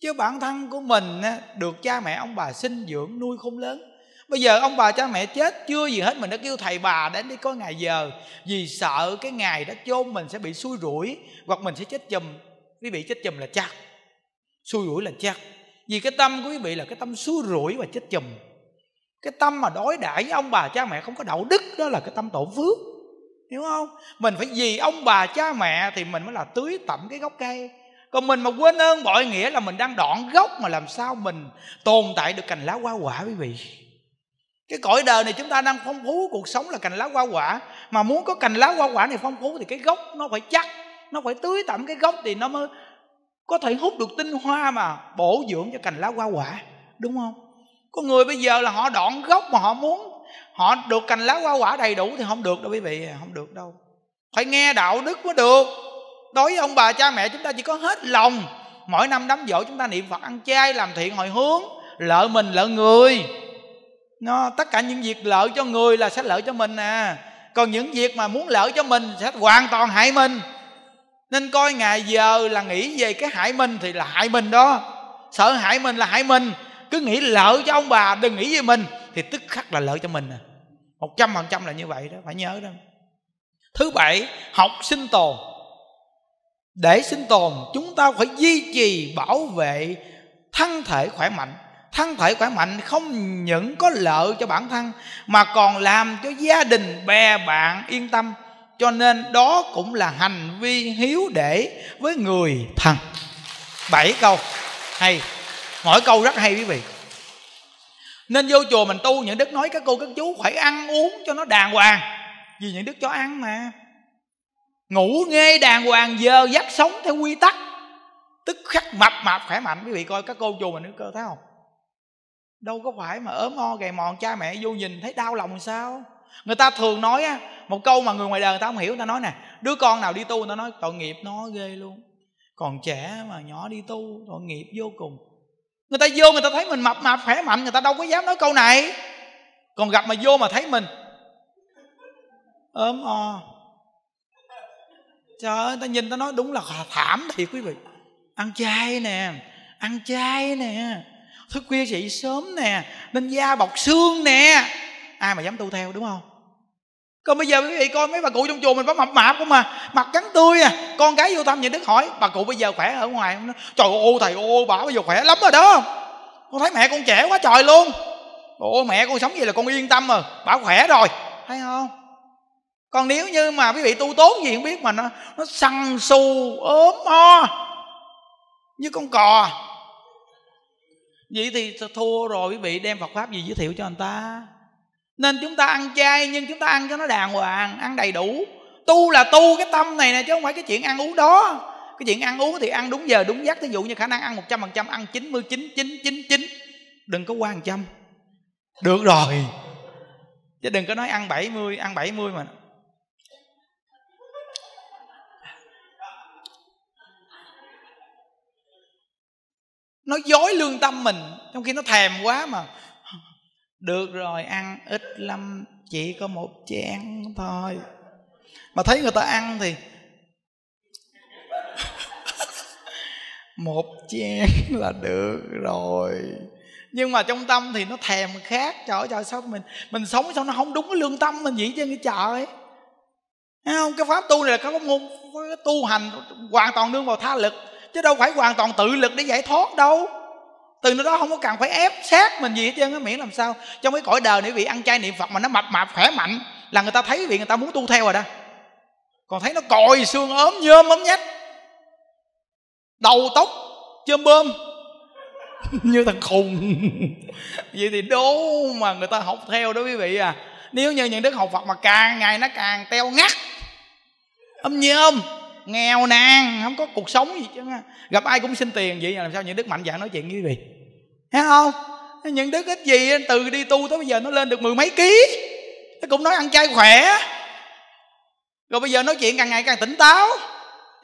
Chứ bản thân của mình được cha mẹ ông bà sinh dưỡng nuôi không lớn bây giờ ông bà cha mẹ chết, chưa gì hết, mình đã kêu thầy bà đến đi có ngày giờ. Vì sợ cái ngày đó chôn mình sẽ bị xui rủi, hoặc mình sẽ chết chùm. Quý vị chết chùm là chắc. Xui rủi là chắc. Vì cái tâm của quý vị là cái tâm xui rủi và chết chùm. Cái tâm mà đối đãi với ông bà cha mẹ không có đạo đức, đó là cái tâm tổn phước. Hiểu không? Mình phải vì ông bà cha mẹ thì mình mới là tưới tẩm cái gốc cây. Còn mình mà quên ơn bội nghĩa là mình đang đoạn gốc mà làm sao mình tồn tại được cành lá hoa quả, quý vị? Cái cõi đời này chúng ta đang phong phú, cuộc sống là cành lá hoa quả. Mà muốn có cành lá hoa quả này phong phú thì cái gốc nó phải chắc, nó phải tưới tẩm cái gốc thì nó mới có thể hút được tinh hoa mà bổ dưỡng cho cành lá hoa quả, đúng không? Có người bây giờ là họ đoạn gốc mà họ muốn, họ được cành lá hoa quả đầy đủ thì không được đâu quý vị, không được đâu. Phải nghe đạo đức mới được. Đối với ông bà cha mẹ chúng ta chỉ có hết lòng, mỗi năm đám dỗ chúng ta niệm phật ăn chay, làm thiện hồi hướng lợi mình lợi người nó tất cả những việc lợi cho người là sẽ lợi cho mình à. Còn những việc mà muốn lợi cho mình sẽ hoàn toàn hại mình. Nên coi ngày giờ là nghĩ về cái hại mình thì là hại mình đó. Sợ hại mình là hại mình. Cứ nghĩ lợi cho ông bà, đừng nghĩ về mình, thì tức khắc là lợi cho mình à. Một trăm phần trăm là như vậy đó, phải nhớ đó. Thứ bảy, học sinh tồn. Để sinh tồn, chúng ta phải duy trì bảo vệ thân thể khỏe mạnh thân thể khỏe mạnh không những có lợi cho bản thân, mà còn làm cho gia đình, bè bạn yên tâm. Cho nên đó cũng là hành vi hiếu để với người thân. Bảy câu hay, mỗi câu rất hay quý vị. Nên vô chùa mình tu, những đức nói các cô các chú phải ăn uống cho nó đàng hoàng. Vì những đức cho ăn mà. Ngủ nghe đàng hoàng, giờ giấc sống theo quy tắc. Tức khắc mập mạp khỏe mạnh. Quý vị coi các cô chùa mình nữa cơ thấy không? Đâu có phải mà ốm ho gầy mòn, cha mẹ vô nhìn thấy đau lòng sao? Người ta thường nói á, một câu mà người ngoài đời người ta không hiểu, người ta nói nè, đứa con nào đi tu? Người ta nói, tội nghiệp nó ghê luôn. Còn trẻ mà nhỏ đi tu, tội nghiệp vô cùng. Người ta vô người ta thấy mình mập mạp khỏe mạnh, người ta đâu có dám nói câu này. Còn gặp mà vô mà thấy mình ốm o trời ơi ta nhìn ta nói đúng là thảm thiệt quý vị. Ăn chay nè, ăn chay nè thức khuya dậy sớm nè, nên da bọc xương nè. Ai mà dám tu theo, đúng không? Còn bây giờ quý vị coi mấy bà cụ trong chùa mình có mập mạp không mà mặt trắng tươi à. Con cái vô tâm nhìn đức hỏi, bà cụ bây giờ khỏe ở ngoài không? Trời ô thầy, ô bà bây giờ khỏe lắm rồi đó. Con thấy mẹ con trẻ quá trời luôn. Ô mẹ con sống gì là con yên tâm rồi, bà khỏe rồi. Thấy không? Còn nếu như mà quý vị tu tốt gì không biết mà nó nó săn xù ốm o như con cò vậy thì thua rồi, quý vị đem Phật pháp gì giới thiệu cho người ta. Nên chúng ta ăn chay, nhưng chúng ta ăn cho nó đàng hoàng, ăn đầy đủ. Tu là tu cái tâm này nè, chứ không phải cái chuyện ăn uống đó. Cái chuyện ăn uống thì ăn đúng giờ, đúng giấc. Thí dụ như khả năng ăn một trăm phần trăm, ăn chín mươi chín chín chín chín. Đừng có quan trăm được rồi. Chứ đừng có nói ăn 70 ăn 70 mà nó dối lương tâm mình, trong khi nó thèm quá mà. Được rồi, ăn ít lắm, chỉ có một chén thôi. Mà thấy người ta ăn thì một chén là được rồi. Nhưng mà trong tâm thì nó thèm khác trời ơi trời sao mình. Mình sống sao nó không đúng cái lương tâm mình vậy chứ, cái trời. Thấy không? Cái pháp tu này là cái pháp môn cái tu hành hoàn toàn nương vào tha lực chứ đâu phải hoàn toàn tự lực để giải thoát đâu. Từ nơi đó không có cần phải ép sát mình gì hết trơn á, miễn làm sao. Trong cái cõi đời này, vị ăn chay niệm phật mà nó mập mạp, khỏe mạnh, là người ta thấy vị người ta muốn tu theo rồi đó. Còn thấy nó còi xương ốm nhơm ốm nhách, đầu tóc chơm bơm như thằng khùng. Vậy thì đố mà người ta học theo đó quý vị à. Nếu như những đức học phật mà càng ngày nó càng teo ngắt âm nhơm nghèo nàn, không có cuộc sống gì chứ gặp ai cũng xin tiền vậy, làm sao những đức mạnh dạng nói chuyện với quý vị? Thấy không? Những đức ít gì từ đi tu tới bây giờ nó lên được mười mấy ký. Nó cũng nói ăn chay khỏe. Rồi bây giờ nói chuyện càng ngày càng tỉnh táo.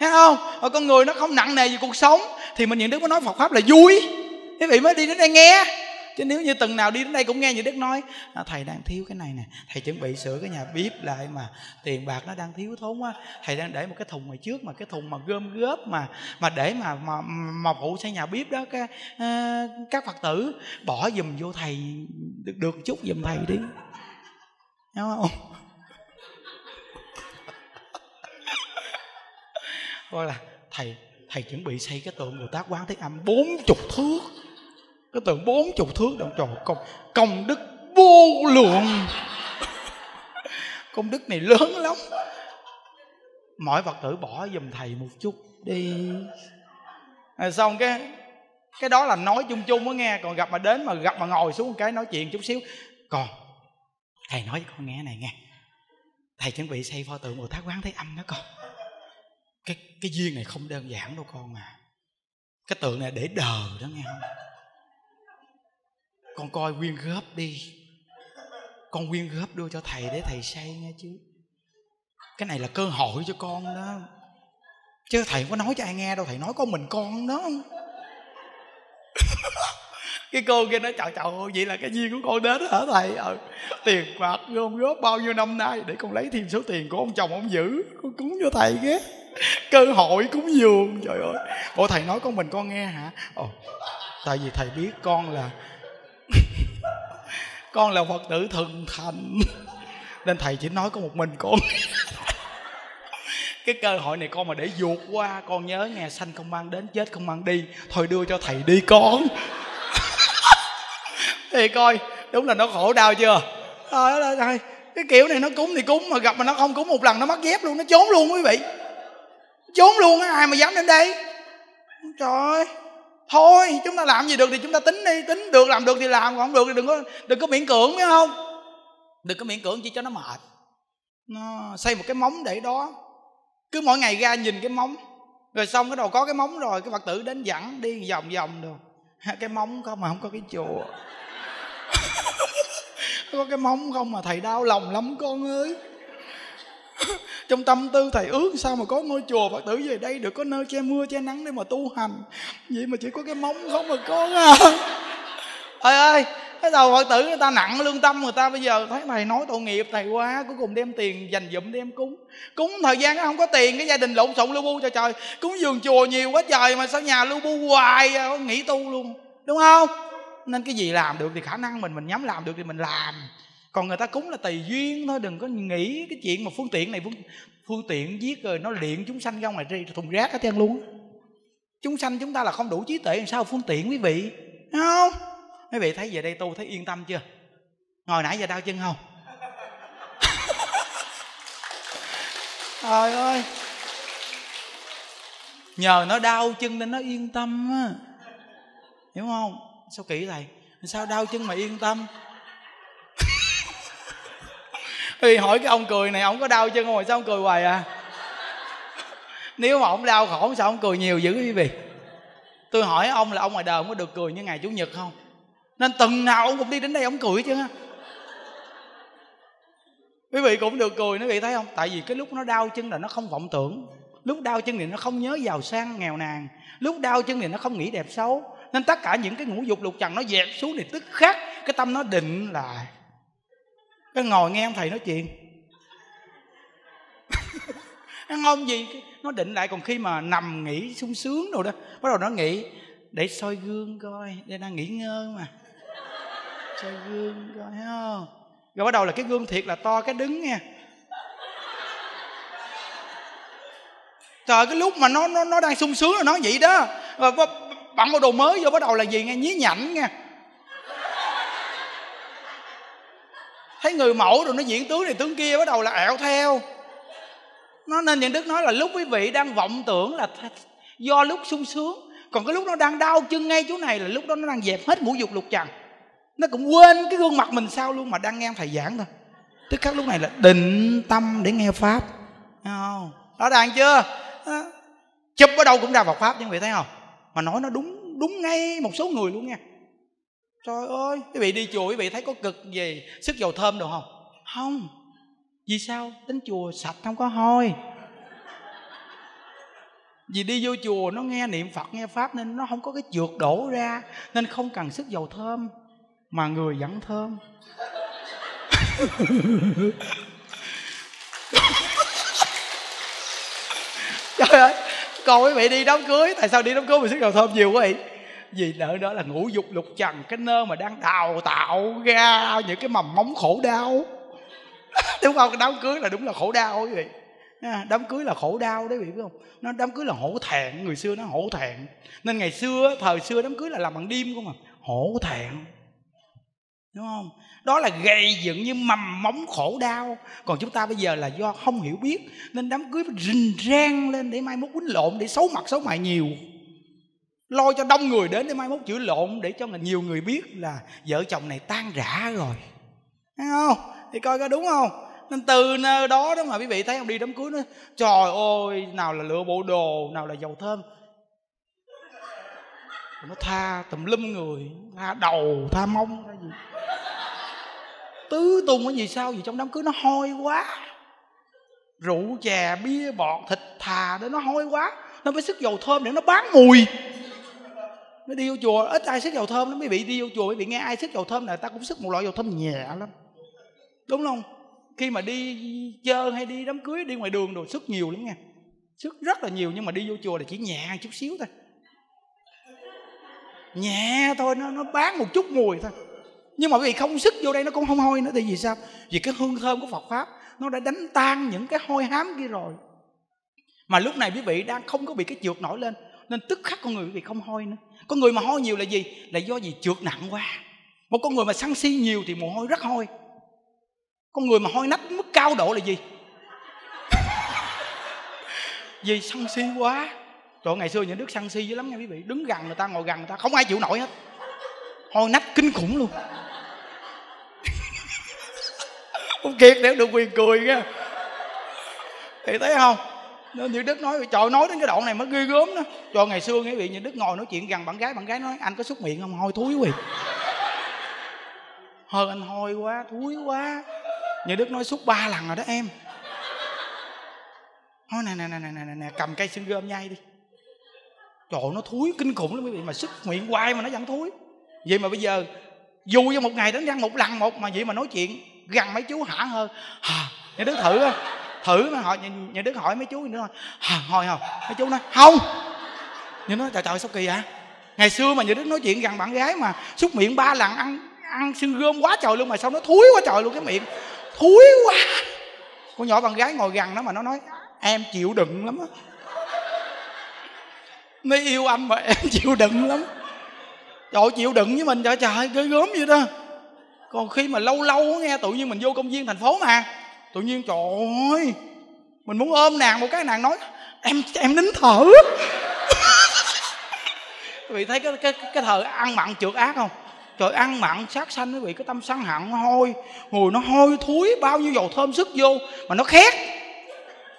Thấy không? Rồi con người nó không nặng nề gì cuộc sống. Thì mình những đức mới nói phật pháp là vui. Quý vị mới đi đến đây nghe chứ nếu như từng nào đi đến đây cũng nghe như đức nói à, thầy đang thiếu cái này nè thầy chuẩn bị sửa cái nhà bếp lại mà tiền bạc nó đang thiếu thốn quá. Thầy đang để một cái thùng ngoài trước mà cái thùng mà gom góp mà mà để mà mà mà phụ xây nhà bếp đó cái à, các phật tử. Bỏ giùm vô thầy được được chút giùm thầy đi. Đúng không? Gọi là thầy thầy chuẩn bị xây cái tượng bồ tát quán thế âm bốn chục thước cái tượng bốn chục thước đồng trời công công đức vô lượng. Công đức này lớn lắm. Mỗi phật tử bỏ giùm thầy một chút đi. Rồi xong cái cái đó là nói chung chung mới nghe, còn gặp mà đến mà gặp mà ngồi xuống một cái nói chuyện chút xíu. Còn, thầy nói với con nghe này nghe. Thầy chuẩn bị xây pho tượng bồ tát quán thế âm đó con. Cái cái duyên này không đơn giản đâu con à. Cái tượng này để đờ đó nghe không? Con coi quyên góp đi. Con quyên góp đưa cho thầy để thầy xây nghe chứ. Cái này là cơ hội cho con đó. Chứ thầy không có nói cho ai nghe đâu thầy nói có mình con đó. Cái cô kia nói chào chào vậy là cái duyên của con đến hả thầy? Ờ, tiền bạc gom góp bao nhiêu năm nay để con lấy thêm số tiền của ông chồng ông giữ con cúng cho thầy ghé cơ hội cúng dường trời ơi. Bộ thầy nói con mình con nghe hả? Ồ tại vì thầy biết con là con là phật tử thần thành. Nên thầy chỉ nói có một mình con. Cái cơ hội này con mà để vượt qua, con nhớ nghe sanh không mang đến, chết không mang đi. Thôi đưa cho thầy đi con. Thì coi, đúng là nó khổ đau chưa? Trời ơi trời cái kiểu này nó cúng thì cúng, mà gặp mà nó không cúng một lần, nó mất dép luôn, nó trốn luôn quý vị. Trốn luôn á, ai mà dám đến đây? Trời ơi thôi, chúng ta làm gì được thì chúng ta tính đi, tính được, làm được thì làm, còn không được thì đừng có đừng có miễn cưỡng, biết không? Đừng có miễn cưỡng chỉ cho nó mệt. Nó xây một cái móng để đó. Cứ mỗi ngày ra nhìn cái móng. Rồi xong cái đầu có cái móng rồi, cái phật tử đến dẫn đi vòng vòng được. Cái móng không mà không có cái chùa. Có cái móng không mà thầy đau lòng lắm con ơi. trong tâm tư thầy ước sao mà có ngôi chùa phật tử về đây được có nơi che mưa che nắng để mà tu hành? Vậy mà chỉ có cái móng không mà có à. Ơi ơi cái đầu phật tử người ta nặng lương tâm người ta. Bây giờ thấy thầy nói tội nghiệp, thầy quá cuối cùng đem tiền dành dụm đem cúng. Cúng thời gian không có tiền, cái gia đình lộn xộn lưu bu trời trời. Cúng giường chùa nhiều quá trời mà sao nhà lưu bu hoài à, nghỉ tu luôn. Đúng không? Nên cái gì làm được thì khả năng mình mình nhắm làm được thì mình làm còn người ta cúng là tùy duyên thôi đừng có nghĩ cái chuyện mà phương tiện này phương, phương tiện giết rồi nó luyện chúng sanh ra ngoài thùng rác hết trơn luôn chúng sanh chúng ta là không đủ trí tuệ làm sao phương tiện quý vị? Đúng không? Quý vị thấy về đây tu thấy yên tâm chưa? Ngồi nãy giờ đau chân không? Trời ơi! Nhờ nó đau chân nên nó yên tâm á. Hiểu không? Sao kỹ thầy sao đau chân mà yên tâm? Thì hỏi cái ông cười này, ông có đau chân không mà sao ông cười hoài à? Nếu mà ông đau khổ, sao ông cười nhiều dữ quý vị tôi hỏi ông là ông ngoài đời ông có được cười như ngày chủ nhật không? Nên tuần nào ông cũng đi đến đây ông cười chứ. Quý vị cũng được cười nó vị thấy không? Tại vì cái lúc nó đau chân là nó không vọng tưởng. Lúc đau chân thì nó không nhớ giàu sang, nghèo nàn. Lúc đau chân thì nó không nghĩ đẹp xấu. Nên tất cả những cái ngũ dục lục trần nó dẹp xuống thì tức khắc cái tâm nó định lại cái ngồi nghe ông thầy nói chuyện. Nó ngon gì? Nó định lại còn khi mà nằm nghỉ sung sướng rồi đó. Bắt đầu nó nghĩ, để soi gương coi, để đang nghỉ ngơi mà. Soi gương coi, thấy không? Rồi bắt đầu là cái gương thiệt là to, cái đứng nha. Trời, cái lúc mà nó nó nó đang sung sướng là nó vậy đó. Rồi bằng bộ đồ mới vô, bắt đầu là gì nghe nhí nhảnh nha. Thấy người mẫu rồi nó diễn tướng này tướng kia bắt đầu là ẹo theo. Nó nên những đức nói là lúc quý vị đang vọng tưởng là do lúc sung sướng, còn cái lúc nó đang đau chân ngay chỗ này là lúc đó nó đang dẹp hết ngũ dục lục trần nó cũng quên cái gương mặt mình sao luôn mà đang nghe thầy giảng thôi. Tức khắc lúc này là định tâm để nghe pháp. Không? Đó đàn chưa? Đó. chụp ở đâu cũng ra vào pháp nhưng vị thấy không? Mà nói nó đúng đúng ngay một số người luôn nha trời ơi. Quý vị đi chùa quý vị thấy có cực gì sức dầu thơm được không? Không. Vì sao? Đến chùa sạch không có hôi. Vì đi vô chùa nó nghe niệm phật nghe pháp nên nó không có cái trượt đổ ra nên không cần sức dầu thơm mà người vẫn thơm. Trời ơi còn quý vị đi đám cưới tại sao đi đám cưới mà sức dầu thơm nhiều quá vậy vì nợ đó là ngũ dục lục trần, cái nơi mà đang đào tạo ra những cái mầm móng khổ đau. Đúng không? Đám cưới là đúng là khổ đau quý vị. À, đám cưới là khổ đau đấy quý vị biết không? Nó, đám cưới là hổ thẹn, người xưa nó hổ thẹn. Nên ngày xưa thời xưa đám cưới là làm bằng đêm không à hổ thẹn. Đúng không? Đó là gây dựng như mầm móng khổ đau. Còn chúng ta bây giờ là do không hiểu biết, nên đám cưới rình rang lên để mai mốt quýnh lộn, để xấu mặt, xấu mày nhiều lo cho đông người đến để mai mốt chữa lộn, để cho nhiều người biết là vợ chồng này tan rã rồi. Thấy không? Thì coi có đúng không? Nên từ nơi đó đó mà quý vị thấy ông đi đám cưới nó, trời ơi, nào là lựa bộ đồ, nào là dầu thơm. Nó tha tùm lum người, tha đầu, tha mông, tha gì. Tứ tung cái gì sao gì trong đám cưới nó hôi quá. Rượu chè, bia, bọt, thịt thà đó, nó hôi quá. Nó phải sức dầu thơm để nó bán mùi nó đi vô chùa, ít ai sức dầu thơm lắm. Mấy vị đi vô chùa, mấy vị nghe ai sức dầu thơm là ta cũng sức một loại dầu thơm nhẹ lắm. Đúng không? Khi mà đi chơi hay đi đám cưới, đi ngoài đường đồ sức nhiều lắm nha sức rất là nhiều, nhưng mà đi vô chùa là chỉ nhẹ chút xíu thôi. Nhẹ thôi, nó nó bán một chút mùi thôi. Nhưng mà vì không sức vô đây nó cũng không hôi nữa thì vì sao? Vì cái hương thơm của phật pháp, nó đã đánh tan những cái hôi hám kia rồi. Mà lúc này quý vị đang không có bị cái trượt nổi lên nên tức khắc con người quý vị không hôi nữa. Con người mà hôi nhiều là gì? Là do gì? Trượt nặng quá. Một con người mà săn si nhiều thì mồ hôi rất hôi. Con người mà hôi nách mức cao độ là gì? Vì săn si quá. Trời ngày xưa những đức săn si dữ lắm nha quý vị. Đứng gần người ta, ngồi gần người ta, không ai chịu nổi hết. Hôi nách kinh khủng luôn. Ông Kiệt để được quyền cười nha. Thì thấy không? Nên như đức nói trời nói đến cái đoạn này mới ghê gớm đó. Cho ngày xưa nghe vị như đức ngồi nói chuyện gần bạn gái bạn gái nói anh có xúc miệng không? Hôi thúi quý vị hơn anh hôi quá thúi quá. Như đức nói xúc ba lần rồi đó em. Nói nè nè nè nè nè nè cầm cây xương gơm nhai đi. Trời nó thúi kinh khủng lắm quý vị mà sức miệng hoài mà nó vẫn thúi. Vậy mà bây giờ dù cho một ngày đánh răng một lần một mà vậy mà nói chuyện gần mấy chú hả hơn à, như đức thử á thử mà hỏi nhà, đức hỏi mấy chú nữa thôi. Hồi không? Mấy chú nói không. Nhưng nói trời trời sao kỳ vậy? Ngày xưa mà nhà đức nói chuyện gần bạn gái mà xúc miệng ba lần ăn ăn xương gươm quá trời luôn mà sao nó thúi quá trời luôn cái miệng. Thúi quá. Con nhỏ bạn gái ngồi gần nó mà nó nói em chịu đựng lắm á. Nó yêu anh mà em chịu đựng lắm. Trời chịu đựng với mình trời trời ghê gớm vậy đó. Còn khi mà lâu lâu nghe tự nhiên mình vô công viên thành phố mà tự nhiên, trời ơi, mình muốn ôm nàng một cái, nàng nói, em em nín thở. Quý vị thấy cái cái cái thờ ăn mặn trượt ác không? Trời, ăn mặn sát sanh quý vị cái tâm sân hận hôi mùi nó hôi thối, bao nhiêu dầu thơm sức vô mà nó khét.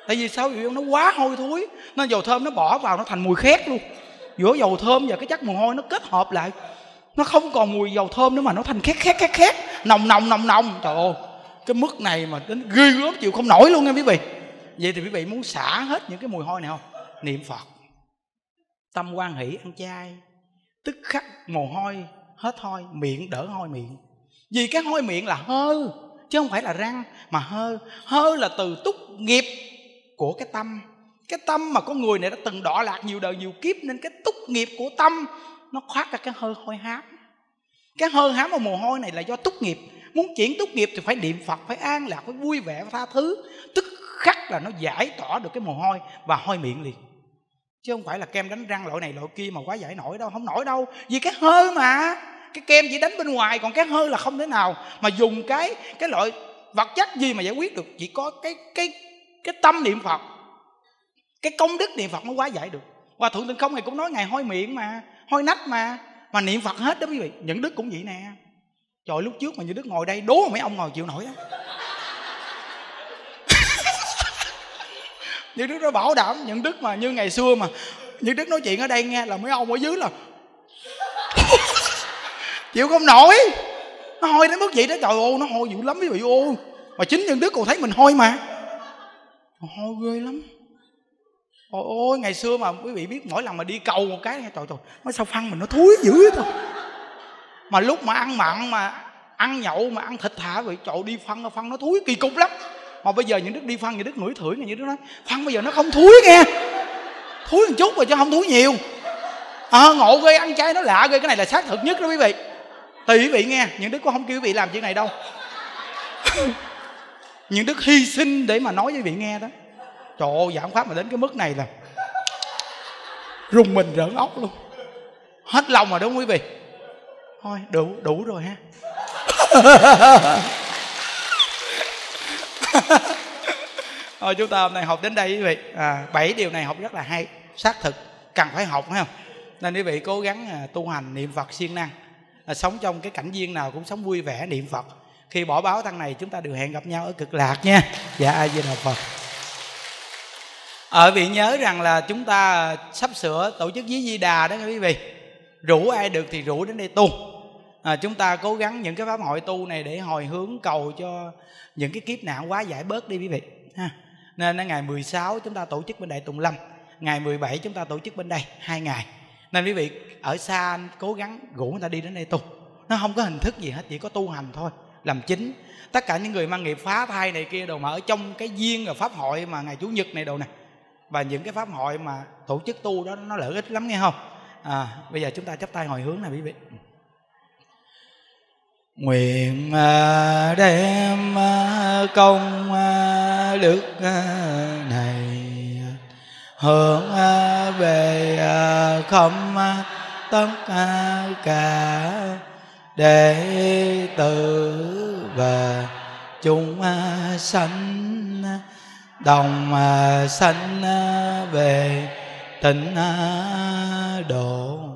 Tại vì sao? Vì nó quá hôi thối, nên dầu thơm nó bỏ vào nó thành mùi khét luôn. Giữa dầu thơm và cái chất mùi hôi nó kết hợp lại, nó không còn mùi dầu thơm nữa mà nó thành khét khét khét khét. Nồng nồng nồng nồng. Trời ơi cái mức này mà đến ghê gớm chịu không nổi luôn nha quý vị. Vậy thì quý vị muốn xả hết những cái mùi hôi này không? Niệm phật. Tâm quan hỷ, ăn chay. Tức khắc mồ hôi, hết hôi, miệng đỡ hôi miệng. Vì cái hôi miệng là hơ, chứ không phải là răng, mà hơ. Hơ là từ túc nghiệp của cái tâm. Cái tâm mà con người này đã từng đọa lạc nhiều đời, nhiều kiếp, nên cái túc nghiệp của tâm, nó khoác ra cái hơi hôi hám. Cái hơi hám và mồ hôi này là do túc nghiệp muốn chuyển túc nghiệp thì phải niệm phật, phải an lạc, phải vui vẻ, phải tha thứ. Tức khắc là nó giải tỏa được cái mồ hôi và hôi miệng liền. Chứ không phải là kem đánh răng loại này loại kia mà quá giải nổi đâu, không nổi đâu. Vì cái hơi mà, cái kem chỉ đánh bên ngoài, còn cái hơi là không thể nào mà dùng cái cái loại vật chất gì mà giải quyết được. Chỉ có cái cái cái tâm niệm phật, cái công đức niệm phật mới quá giải được. Và thượng tịnh không ngày cũng nói ngày hôi miệng mà, hôi nách mà mà niệm phật hết đó quý vị. Những đức cũng vậy nè trời, lúc trước mà như đức ngồi đây, đố mà mấy ông ngồi chịu nổi á. Như đức nó bảo đảm, những đức mà như ngày xưa mà, như đức nói chuyện ở đây nghe là mấy ông ở dưới là chịu không nổi. Nó hôi đến mức vậy đó, trời ơi, nó hôi dữ lắm quý vị ô mà chính nhân đức còn thấy mình hôi mà. Hôi ghê lắm. Ôi ôi ngày xưa mà quý vị biết mỗi lần mà đi cầu một cái, trời trời nó sao phân mình, nó thúi dữ thôi mà lúc mà ăn mặn mà ăn nhậu mà ăn thịt thả vậy trời đi phân nó phân nó thúi kỳ cục lắm. Mà bây giờ những đức đi phân những đức ngửi thử như đức nói phân bây giờ nó không thúi nghe. Thúi một chút rồi chứ không thúi nhiều. À, ngộ ghê ăn chay nó lạ ghê cái này là xác thực nhất đó quý vị. Tùy quý vị nghe những đức có không kêu quý vị làm chuyện này đâu. Những đức hy sinh để mà nói với vị nghe đó. Trời ơi giảm pháp mà đến cái mức này là rùng mình rợn óc luôn. Hết lòng rồi đúng không quý vị thôi đủ đủ rồi ha. Thôi chúng ta hôm nay học đến đây quý vị. À, bảy điều này học rất là hay. Xác thực cần phải học phải không? Nên quý vị cố gắng à, tu hành niệm phật siêng năng. À, sống trong cái cảnh duyên nào cũng sống vui vẻ niệm phật. Khi bỏ báo tăng này chúng ta đều hẹn gặp nhau ở cực lạc nha. Dạ ai di đà phật. Ờ, ở vị nhớ rằng là chúng ta à, sắp sửa tổ chức với di đà đó nha quý vị. Rủ ai được thì rủ đến đây tu à, chúng ta cố gắng những cái pháp hội tu này để hồi hướng cầu cho những cái kiếp nạn quá giải bớt đi quý vị ha. Nên ngày 16 chúng ta tổ chức bên đại tùng lâm ngày 17 chúng ta tổ chức bên đây hai ngày. Nên quý vị ở xa cố gắng rủ người ta đi đến đây tu. Nó không có hình thức gì hết chỉ có tu hành thôi làm chính. Tất cả những người mang nghiệp phá thai này kia đồ mà ở trong cái duyên và pháp hội mà ngày chủ nhật này đồ nè, và những cái pháp hội mà tổ chức tu đó nó lợi ích lắm nghe không? À, bây giờ chúng ta chắp tay hồi hướng này quý vị nguyện à, đem à, công à, đức này hướng về không tất cả để tử và chúng sanh đồng sanh về tịnh độ.